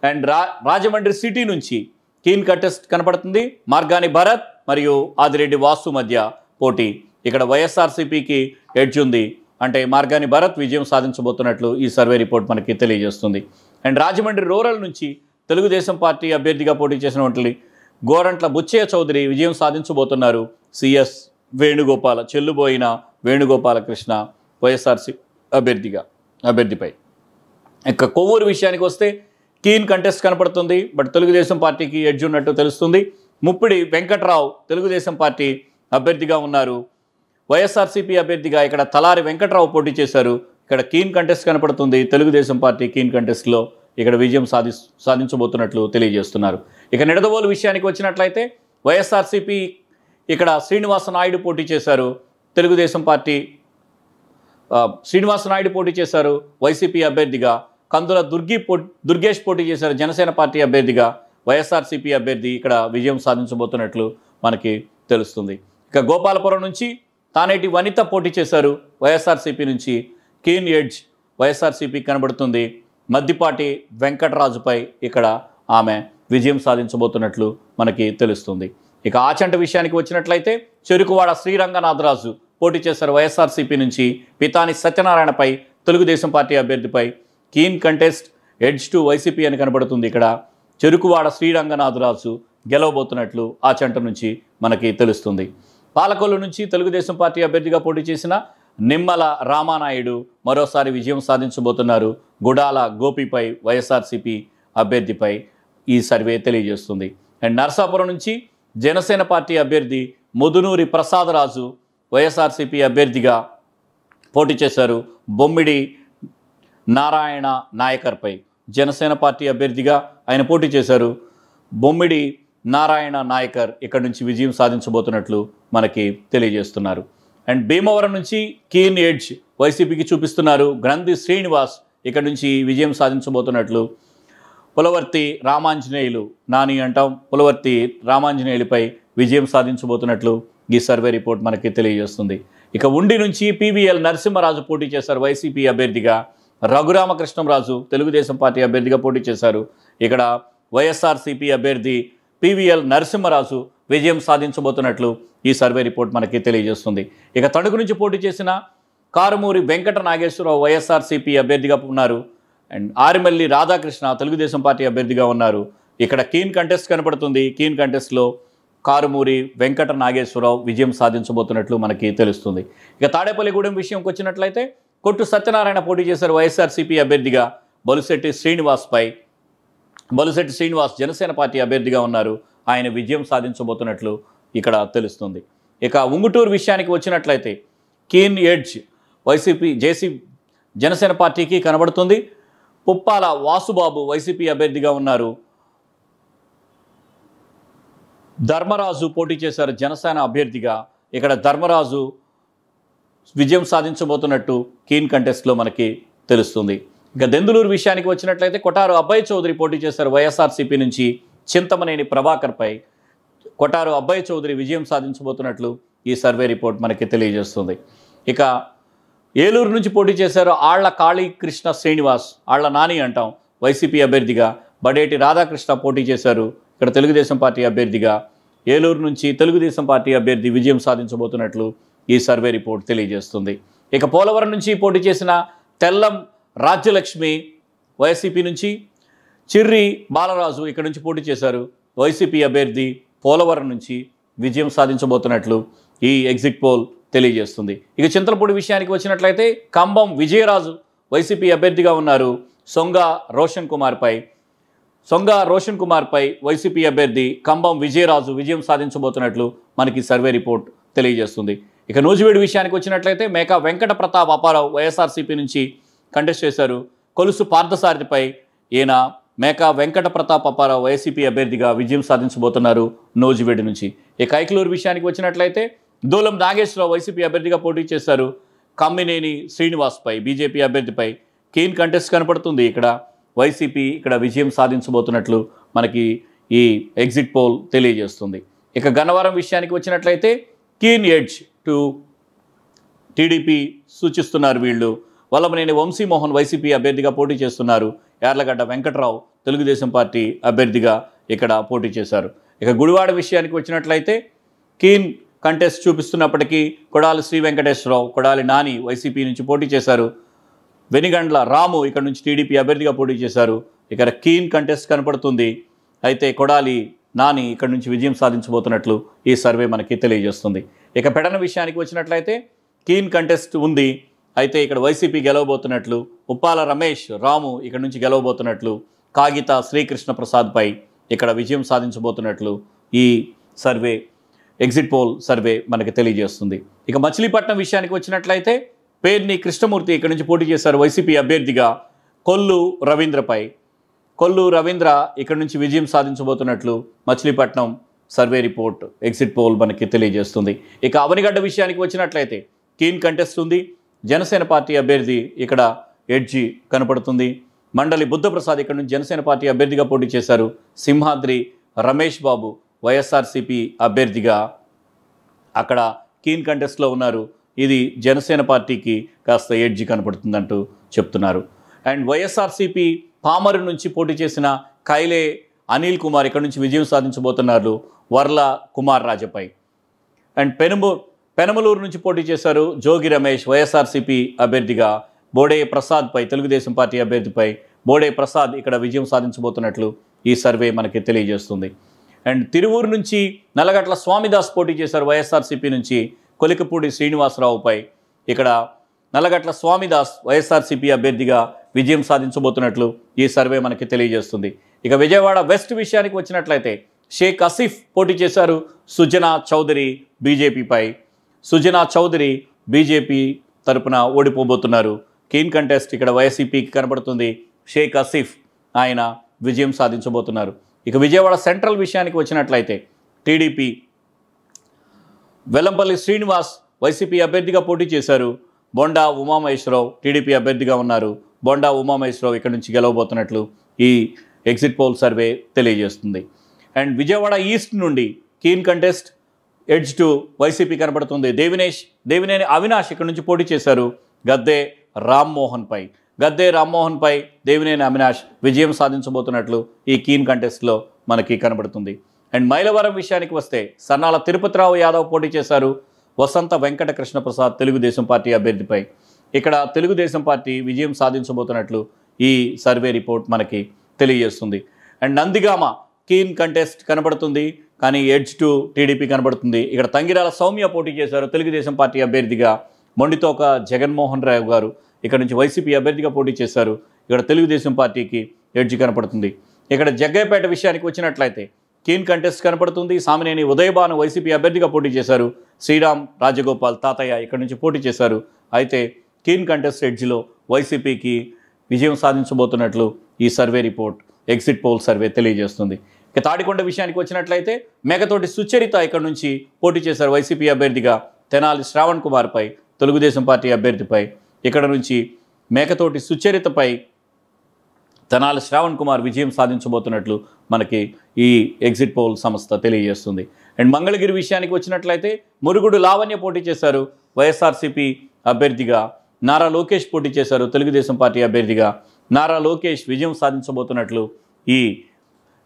అండ్ రా రాజమండ్రి సిటీ నుంచి కీన్ కంటెస్ట్ కనపడుతుంది. మార్గాని భరత్ మరియు ఆదిరెడ్డి వాసు మధ్య పోటీ. ఇక్కడ వైఎస్ఆర్సీపీకి ఎడ్జ్ ఉంది. అంటే మార్గాని భరత్ విజయం సాధించబోతున్నట్లు ఈ సర్వే రిపోర్ట్ మనకి తెలియజేస్తుంది. అండ్ రాజమండ్రి రూరల్ నుంచి తెలుగుదేశం పార్టీ అభ్యర్థిగా పోటీ చేసినటువంటి గోరంట్ల బుచ్చయ్య చౌదరి విజయం సాధించబోతున్నారు. సిఎస్ వేణుగోపాల చెల్లుబోయిన వేణుగోపాలకృష్ణ వైఎస్ఆర్సీ అభ్యర్థిగా అభ్యర్థిపై. ఇక కొవ్వూరు విషయానికి వస్తే కీన్ కంటెస్ట్ కనపడుతుంది. బట్ తెలుగుదేశం పార్టీకి ఎడ్జ్ ఉన్నట్టు తెలుస్తుంది. ముప్పిడి వెంకట్రావు తెలుగుదేశం పార్టీ అభ్యర్థిగా ఉన్నారు. వైఎస్ఆర్సీపీ అభ్యర్థిగా ఇక్కడ తలారి వెంకట్రావు పోటీ చేశారు. ఇక్కడ కీన్ కంటెస్ట్ కనపడుతుంది. తెలుగుదేశం పార్టీ కీన్ కంటెస్ట్లో ఇక్కడ విజయం సాధి సాధించబోతున్నట్లు తెలియజేస్తున్నారు. ఇక నిడదవోలు విషయానికి వచ్చినట్లయితే వైఎస్ఆర్సీపీ ఇక్కడ శ్రీనివాస నాయుడు పోటీ చేశారు. తెలుగుదేశం పార్టీ శ్రీనివాస నాయుడు పోటీ చేశారు వైసీపీ అభ్యర్థిగా. కందుల దుర్గి పో దుర్గేష్ పోటీ చేశారు జనసేన పార్టీ అభ్యర్థిగా. వైఎస్ఆర్సీపీ అభ్యర్థి ఇక్కడ విజయం సాధించబోతున్నట్లు మనకి తెలుస్తుంది. ఇక గోపాలపురం నుంచి తానేటి వనిత పోటీ చేశారు వైఎస్ఆర్సీపీ నుంచి. కీన్ ఎడ్జ్ వైఎస్ఆర్సీపీ కనబడుతుంది. మద్దిపాటి వెంకటరాజుపై ఇక్కడ ఆమె విజయం సాధించబోతున్నట్లు మనకి తెలుస్తుంది. ఇక ఆచంట విషయానికి వచ్చినట్లయితే చెరుకువాడ శ్రీరంగనాథరాజు పోటీ చేశారు వైఎస్ఆర్సీపీ నుంచి. పితాని సత్యనారాయణపై Telugu Desam party అభ్యర్థిపై keen contest edge to YCP అని కనబడుతుంది ఇక్కడ. చెరుకువాడ శ్రీరంగనాథరాజు గెలవబోతున్నట్లు ఆచంట నుంచి మనకి తెలుస్తుంది. పాలకొల్లు నుంచి తెలుగుదేశం పార్టీ అభ్యర్థిగా పోటీ చేసిన నిమ్మల రామానాయుడు మరోసారి విజయం సాధించబోతున్నారు. గుడాల గోపిపై వైఎస్ఆర్సీపీ అభ్యర్థిపై ఈ సర్వే తెలియజేస్తుంది. అండ్ నర్సాపురం నుంచి జనసేన పార్టీ అభ్యర్థి ముదునూరి ప్రసాదరాజు వైఎస్ఆర్సీపీ అభ్యర్థిగా పోటీ చేశారు బొమ్మిడి నారాయణ నాయకర్పై. జనసేన పార్టీ అభ్యర్థిగా ఆయన పోటీ చేశారు. బొమ్మిడి నారాయణ నాయకర్ ఇక్కడ నుంచి విజయం సాధించబోతున్నట్లు మనకి తెలియజేస్తున్నారు. అండ్ భీమవరం నుంచి కీన్ ఎడ్జ్ వైసీపీకి చూపిస్తున్నారు. గ్రంథి శ్రీనివాస్ ఇక్కడ నుంచి విజయం సాధించబోతున్నట్లు పులవర్తి రామాంజనేయులు నాని అంటాం. పులవర్తి రామాంజనేయులపై విజయం సాధించబోతున్నట్లు ఈ సర్వే రిపోర్ట్ మనకి తెలియజేస్తుంది. ఇక ఉండి నుంచి పీవీఎల్ నరసింహరాజు పోటీ చేశారు వైసీపీ అభ్యర్థిగా. రఘురామకృష్ణంరాజు తెలుగుదేశం పార్టీ అభ్యర్థిగా పోటీ చేశారు. ఇక్కడ వైఎస్ఆర్సీపీ అభ్యర్థి పీవీఎల్ నరసింహరాజు విజయం సాధించబోతున్నట్లు ఈ సర్వే రిపోర్ట్ మనకి తెలియజేస్తుంది. ఇక తణుకు నుంచి పోటీ చేసిన కారుమూరి వెంకట నాగేశ్వరరావు వైఎస్ఆర్సీపీ అభ్యర్థిగా ఉన్నారు. అండ్ ఆరిమల్లి రాధాకృష్ణ తెలుగుదేశం పార్టీ అభ్యర్థిగా ఉన్నారు. ఇక్కడ కీన్ కంటెస్ట్ కనపడుతుంది. కీన్ కంటెస్ట్లో కారుమూరి వెంకట నాగేశ్వరరావు విజయం సాధించబోతున్నట్లు మనకి తెలుస్తుంది. ఇక తాడేపల్లిగూడెం విషయంకి వచ్చినట్లయితే కొట్టు సత్యనారాయణ పోటీ చేశారు వైఎస్ఆర్సీపీ అభ్యర్థిగా బలుశెట్టి శ్రీనివాస్పై. బలుశెట్టి శ్రీనివాస్ జనసేన పార్టీ అభ్యర్థిగా ఉన్నారు. ఆయన విజయం సాధించబోతున్నట్లు ఇక్కడ తెలుస్తుంది. ఇక ఉంగుటూరు విషయానికి వచ్చినట్లయితే కీన్ ఎడ్జ్ వైసీపీ జేసీ జనసేన పార్టీకి కనబడుతుంది. పుప్పాల వాసుబాబు వైసీపీ అభ్యర్థిగా ఉన్నారు. ధర్మరాజు పోటీ చేశారు జనసేన అభ్యర్థిగా. ఇక్కడ ధర్మరాజు విజయం సాధించబోతున్నట్టు కీన్ కంటెస్ట్లో మనకి తెలుస్తుంది. ఇక దెందులూరు విషయానికి వచ్చినట్లయితే కొటారు అబ్బాయి చౌదరి పోటీ చేశారు వైఎస్ఆర్సీపీ నుంచి చింతమనేని ప్రభాకర్పై కొటారు అబ్బాయి చౌదరి విజయం సాధించబోతున్నట్లు ఈ సర్వే రిపోర్ట్ మనకి తెలియజేస్తుంది. ఇక ఏలూరు నుంచి పోటీ చేశారు ఆళ్ళ కాళీకృష్ణ శ్రీనివాస్ ఆళ్ళ నాని అంటాం వైసీపీ అభ్యర్థిగా. బడేటి రాధాకృష్ణ పోటీ చేశారు ఇక్కడ తెలుగుదేశం పార్టీ అభ్యర్థిగా. ఏలూరు నుంచి తెలుగుదేశం పార్టీ అభ్యర్థి విజయం సాధించబోతున్నట్లు ఈ సర్వే రిపోర్ట్ తెలియజేస్తుంది. ఇక పోలవరం నుంచి పోటీ చేసిన తెల్లం రాజ్యలక్ష్మి వైసీపీ నుంచి చిర్రి బాలరాజు ఇక్కడ నుంచి పోటీ చేశారు వైసీపీ అభ్యర్థి పోలవరం నుంచి విజయం సాధించబోతున్నట్లు ఈ ఎగ్జిట్ పోల్ తెలియజేస్తుంది. ఇక చింతలపూడి విషయానికి వచ్చినట్లయితే కంబం విజయరాజు వైసీపీ అభ్యర్థిగా ఉన్నారు. సొంగ రోషన్ కుమార్పై సొంగ రోషన్ కుమార్పై వైసీపీ అభ్యర్థి కంబం విజయరాజు విజయం సాధించబోతున్నట్లు మనకి సర్వే రిపోర్ట్ తెలియజేస్తుంది. ఇక నూజివీడు విషయానికి వచ్చినట్లయితే మేకా వెంకట ప్రతాప్ అపారావు వైఎస్ఆర్సీపీ నుంచి కంటెస్ట్ చేశారు. కొలుసు పార్థసారథిపై ఈయన మేకా వెంకట ప్రతాప్ అపారావు వైసీపీ అభ్యర్థిగా విజయం సాధించబోతున్నారు నూజివీడు నుంచి. ఇక కైకలూరు విషయానికి వచ్చినట్లయితే దూలం నాగేశ్వరరావు వైసీపీ అభ్యర్థిగా పోటీ చేశారు. కమ్మినేని శ్రీనివాస్పై బీజేపీ అభ్యర్థిపై కీన్ కంటెస్ట్ కనపడుతుంది ఇక్కడ. వైసీపీ ఇక్కడ విజయం సాధించబోతున్నట్లు మనకి ఈ ఎగ్జిట్ పోల్ తెలియజేస్తుంది. ఇక గన్నవరం విషయానికి వచ్చినట్లయితే కీన్ ఎడ్జ్ టు టీడీపీ సూచిస్తున్నారు వీళ్ళు. వల్లమనేని వంశీమోహన్ వైసీపీ అభ్యర్థిగా పోటీ చేస్తున్నారు. యార్లగడ్డ వెంకట్రావు తెలుగుదేశం పార్టీ అభ్యర్థిగా ఇక్కడ పోటీ చేశారు. ఇక గుడివాడ విషయానికి వచ్చినట్లయితే కీన్ కంటెస్ట్ చూపిస్తున్నప్పటికీ కొడాలి శ్రీ వెంకటేశ్వరరావు కొడాలి నాని వైసీపీ నుంచి పోటీ చేశారు. వెనిగండ్ల రాము ఇక్కడ నుంచి టీడీపీ అభ్యర్థిగా పోటీ చేశారు. ఇక్కడ కీన్ కంటెస్ట్ కనపడుతుంది. అయితే కొడాలి నాని ఇక్కడ నుంచి విజయం సాధించబోతున్నట్లు ఈ సర్వే మనకి తెలియజేస్తుంది. ఇక పెడన విషయానికి వచ్చినట్లయితే కీన్ కంటెస్ట్ ఉంది. అయితే ఇక్కడ వైసీపీ గెలవబోతున్నట్లు ఉప్పాల రమేష్ రాము ఇక్కడ నుంచి గెలవబోతున్నట్లు కాగిత శ్రీకృష్ణ ప్రసాద్పై ఇక్కడ విజయం సాధించబోతున్నట్లు ఈ సర్వే ఎగ్జిట్ పోల్ సర్వే మనకి తెలియజేస్తుంది. ఇక మచిలీపట్నం విషయానికి వచ్చినట్లయితే పేర్ని కృష్ణమూర్తి ఇక్కడి నుంచి పోటీ చేశారు వైసీపీ అభ్యర్థిగా కొల్లు రవీంద్రపై. కొల్లు రవీంద్ర ఇక్కడి నుంచి విజయం సాధించబోతున్నట్లు Machilipatnam survey report exit poll మనకి తెలియజేస్తుంది. ఇక అవనిగడ్డ విషయానికి వచ్చినట్లయితే కీన్ కంటెస్ట్ ఉంది. జనసేన పార్టీ అభ్యర్థి ఇక్కడ ఎడ్జి కనపడుతుంది. మండలి బుద్ధప్రసాద్ ఇక్కడ నుంచి జనసేన పార్టీ అభ్యర్థిగా పోటీ చేశారు సింహాద్రి రమేష్ బాబు. వైఎస్ఆర్సీపీ అభ్యర్థిగా అక్కడ కీన్ కంటెస్ట్లో ఉన్నారు. ఇది జనసేన పార్టీకి కాస్త ఎడ్జి కనపడుతుందంటూ చెప్తున్నారు. అండ్ వైఎస్ఆర్సీపీ పామరు నుంచి పోటీ చేసిన కైలే అనిల్ కుమార్ ఇక్కడ నుంచి విజయం సాధించబోతున్నారు వర్ల కుమార్ రాజపై. అండ్ పెనుము పెనమలూరు నుంచి పోటీ చేశారు జోగి రమేష్ వైఎస్ఆర్సీపీ అభ్యర్థిగా బోడే ప్రసాద్పై తెలుగుదేశం పార్టీ అభ్యర్థిపై బోడే ప్రసాద్ ఇక్కడ విజయం సాధించబోతున్నట్లు ఈ సర్వే మనకి తెలియజేస్తుంది. అండ్ తిరువూరు నుంచి నల్లగట్ల స్వామిదాస్ పోటీ చేశారు వైఎస్ఆర్సీపీ నుంచి కొలికపూడి శ్రీనివాసరావుపై. ఇక్కడ నల్లగట్ల స్వామిదాస్ వైఎస్ఆర్సీపీ అభ్యర్థిగా విజయం సాధించబోతున్నట్లు ఈ సర్వే మనకి తెలియజేస్తుంది. ఇక విజయవాడ వెస్ట్ విషయానికి వచ్చినట్లయితే షేక్ అసిఫ్ పోటీ చేశారు సుజనా చౌదరి బీజేపీపై. సుజనా చౌదరి బీజేపీ తరపున ఓడిపోబోతున్నారు. కీన్ కంటెస్ట్ ఇక్కడ వైసీపీకి కనబడుతుంది. షేక్ అసిఫ్ ఆయన విజయం సాధించబోతున్నారు. ఇక విజయవాడ సెంట్రల్ విషయానికి వచ్చినట్లయితే టీడీపీ వెల్లంపల్లి శ్రీనివాస్ వైసీపీ అభ్యర్థిగా పోటీ చేశారు. బొండా ఉమామహేశ్వరరావు టీడీపీ అభ్యర్థిగా ఉన్నారు. బొండా ఉమామహేశ్వరరావు ఇక్కడ నుంచి గెలవబోతున్నట్లు ఈ ఎగ్జిట్ పోల్ సర్వే తెలియజేస్తుంది. అండ్ విజయవాడ ఈస్ట్ నుండి keen contest edge to YCP కనబడుతుంది. దేవినేష్ దేవినేని అవినాష్ ఇక్కడ నుంచి పోటీ చేశారు. గద్దే రామ్మోహన్పై. గద్దే రామ్మోహన్పై దేవినేని అవినాష్ విజయం సాధించబోతున్నట్లు ఈ కీన్ కంటెస్ట్లో మనకి కనబడుతుంది. అండ్ మైలవరం విషయానికి వస్తే సన్నాల తిరుపతిరావు యాదవ్ పోటీ చేశారు వసంత వెంకట కృష్ణప్రసాద్ తెలుగుదేశం పార్టీ అభ్యర్థిపై. ఇక్కడ తెలుగుదేశం పార్టీ విజయం సాధించబోతున్నట్లు ఈ సర్వే రిపోర్ట్ మనకి తెలియజేస్తుంది. అండ్ నందిగామ కీన్ కంటెస్ట్ కనబడుతుంది. కానీ ఎడ్జ్ టు టీడీపీ కనబడుతుంది. ఇక్కడ తంగిరాల సౌమ్య పోటీ చేశారు తెలుగుదేశం పార్టీ అభ్యర్థిగా మొండితోక జగన్మోహన్ రావు గారు. ఇక్కడ నుంచి వైసీపీ అభ్యర్థిగా పోటీ చేశారు. ఇక్కడ తెలుగుదేశం పార్టీకి ఎడ్జ్ కనపడుతుంది. ఇక్కడ జగ్గయ్యపేట విషయానికి వచ్చినట్లయితే కీన్ కంటెస్ట్ కనపడుతుంది. సామినేని ఉదయభాను వైసీపీ అభ్యర్థిగా పోటీ చేశారు. శ్రీరామ్ రాజగోపాల్ తాతయ్య ఇక్కడ నుంచి పోటీ చేశారు. అయితే కీన్ కంటెస్ట్ ఎడ్జ్లో వైసీపీకి విజయం సాధించబోతున్నట్లు ఈ survey report exit poll survey తెలియజేస్తుంది. ఇక తాడికొండ విషయానికి వచ్చినట్లయితే మేకతోటి సుచరిత ఇక్కడ నుంచి పోటీ చేశారు. వైసీపీ అభ్యర్థిగా తెనాలి శ్రావణ్ కుమార్పై తెలుగుదేశం పార్టీ అభ్యర్థిపై ఇక్కడ నుంచి మేకతోటి సుచరితపై తెనాలి శ్రావణ్ కుమార్ విజయం సాధించబోతున్నట్లు మనకి ఈ ఎగ్జిట్ పోల్ సంస్థ తెలియజేస్తుంది. అండ్ మంగళగిరి విషయానికి వచ్చినట్లయితే మురుగుడు లావణ్య పోటీ చేశారు. వైఎస్ఆర్సీపీ అభ్యర్థిగా నారా లోకేష్ పోటీ చేశారు. తెలుగుదేశం పార్టీ అభ్యర్థిగా నారా లోకేష్ విజయం సాధించబోతున్నట్లు ఈ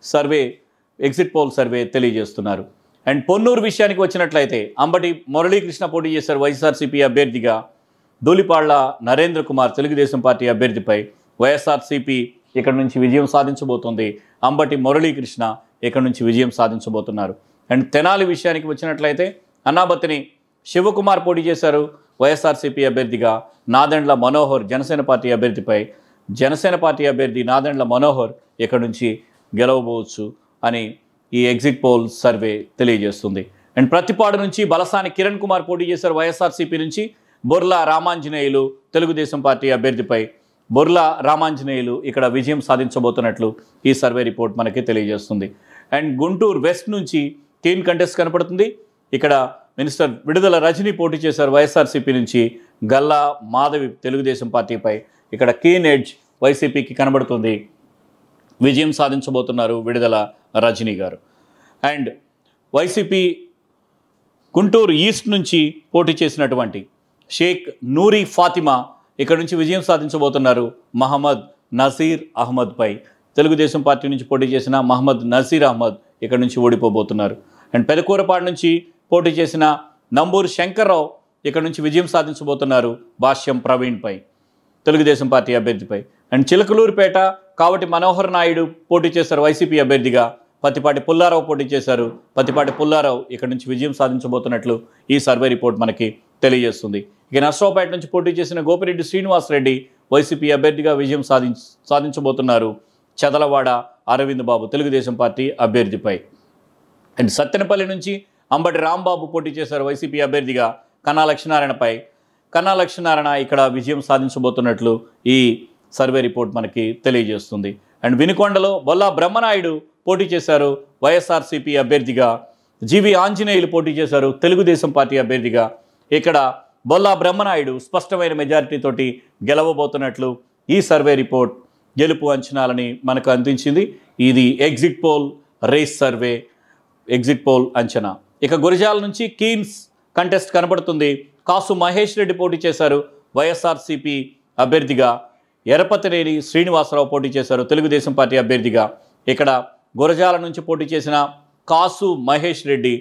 సర్వే ఎగ్జిట్ పోల్ సర్వే తెలియజేస్తున్నారు. అండ్ పొన్నూరు విషయానికి వచ్చినట్లయితే అంబటి మురళీకృష్ణ పోటీ చేశారు. వైఎస్ఆర్సీపీ అభ్యర్థిగా ధూళిపాళ్ళ నరేంద్ర కుమార్ తెలుగుదేశం పార్టీ అభ్యర్థిపై వైఎస్ఆర్సీపీ ఇక్కడ నుంచి విజయం సాధించబోతోంది. అంబటి మురళీకృష్ణ ఇక్కడ నుంచి విజయం సాధించబోతున్నారు. అండ్ తెనాలి విషయానికి వచ్చినట్లయితే అన్నాబతిని శివకుమార్ పోటీ చేశారు. వైఎస్ఆర్సీపీ అభ్యర్థిగా నాదెండ్ల మనోహర్ జనసేన పార్టీ అభ్యర్థిపై జనసేన పార్టీ అభ్యర్థి నాదెండ్ల మనోహర్ ఇక్కడ నుంచి గెలవబోవచ్చు అని ఈ ఎగ్జిట్ పోల్ సర్వే తెలియజేస్తుంది. అండ్ ప్రతిపాడు నుంచి బలసాని కిరణ్ కుమార్ పోటీ చేశారు వైఎస్ఆర్సీపీ నుంచి. బొర్లా రామాంజనేయులు తెలుగుదేశం పార్టీ అభ్యర్థిపై బొర్లా రామాంజనేయులు ఇక్కడ విజయం సాధించబోతున్నట్లు ఈ సర్వే రిపోర్ట్ మనకి తెలియజేస్తుంది. అండ్ గుంటూరు వెస్ట్ నుంచి కీన్ కంటెస్ట్ కనపడుతుంది. ఇక్కడ మినిస్టర్ విడుదల రజని పోటీ చేశారు వైఎస్ఆర్సీపీ నుంచి గల్లా మాధవి తెలుగుదేశం పార్టీపై. ఇక్కడ కీన్ ఎడ్జ్ వైసీపీకి కనబడుతుంది. విజయం సాధించబోతున్నారు విడుదల రజనీ గారు. అండ్ వైసీపీ గుంటూరు ఈస్ట్ నుంచి పోటీ చేసినటువంటి షేక్ నూరి ఫాతిమా ఇక్కడ నుంచి విజయం సాధించబోతున్నారు మహమ్మద్ నసీర్ అహ్మద్పై తెలుగుదేశం పార్టీ నుంచి పోటీ చేసిన మహమ్మద్ నసీర్ అహ్మద్ ఇక్కడ నుంచి ఓడిపోబోతున్నారు. అండ్ పెదకూరపాడు నుంచి పోటీ చేసిన నంబూరు శంకర్రావు ఇక్కడ నుంచి విజయం సాధించబోతున్నారు భాష్యం ప్రవీణ్పై తెలుగుదేశం పార్టీ అభ్యర్థిపై అండ్ చిలకలూరుపేట కావటి మనోహర్ నాయుడు పోటీ చేశారు వైసీపీ అభ్యర్థిగా. పత్తిపాటి పుల్లారావు పోటీ చేశారు. పత్తిపాటి పుల్లారావు ఇక్కడ నుంచి విజయం సాధించబోతున్నట్లు ఈ సర్వే రిపోర్ట్ మనకి తెలియజేస్తుంది. ఇక నర్సరావుపేట నుంచి పోటీ చేసిన గోపిరెడ్డి శ్రీనివాస్ రెడ్డి వైసీపీ అభ్యర్థిగా విజయం సాధించ సాధించబోతున్నారు. చదలవాడ అరవింద్ బాబు తెలుగుదేశం పార్టీ అభ్యర్థిపై. అండ్ సత్తెనపల్లి నుంచి అంబటి రాంబాబు పోటీ చేశారు వైసీపీ అభ్యర్థిగా కన్నా లక్ష్మీనారాయణపై. కన్నా లక్ష్మీనారాయణ ఇక్కడ విజయం సాధించబోతున్నట్లు ఈ సర్వే రిపోర్ట్ మనకి తెలియజేస్తుంది. అండ్ వినుకొండలో బొల్లా బ్రహ్మనాయుడు పోటీ చేశారు వైఎస్ఆర్సీపీ అభ్యర్థిగా. జీవి ఆంజనేయులు పోటీ చేశారు తెలుగుదేశం పార్టీ అభ్యర్థిగా. ఇక్కడ బొల్లా బ్రహ్మనాయుడు స్పష్టమైన మెజారిటీతోటి గెలవబోతున్నట్లు ఈ సర్వే రిపోర్ట్ గెలుపు అంచనాలని మనకు అందించింది. ఇది exit poll race survey exit poll అంచనా. ఇక గురజాల నుంచి కీన్స్ కంటెస్ట్ కనబడుతుంది. కాసు మహేష్ రెడ్డి పోటీ చేశారు. వైఎస్ఆర్సీపీ అభ్యర్థిగా ఎరపతినేని శ్రీనివాసరావు పోటీ చేశారు. తెలుగుదేశం పార్టీ అభ్యర్థిగా ఇక్కడ గురజాల నుంచి పోటీ చేసిన కాసు మహేష్ రెడ్డి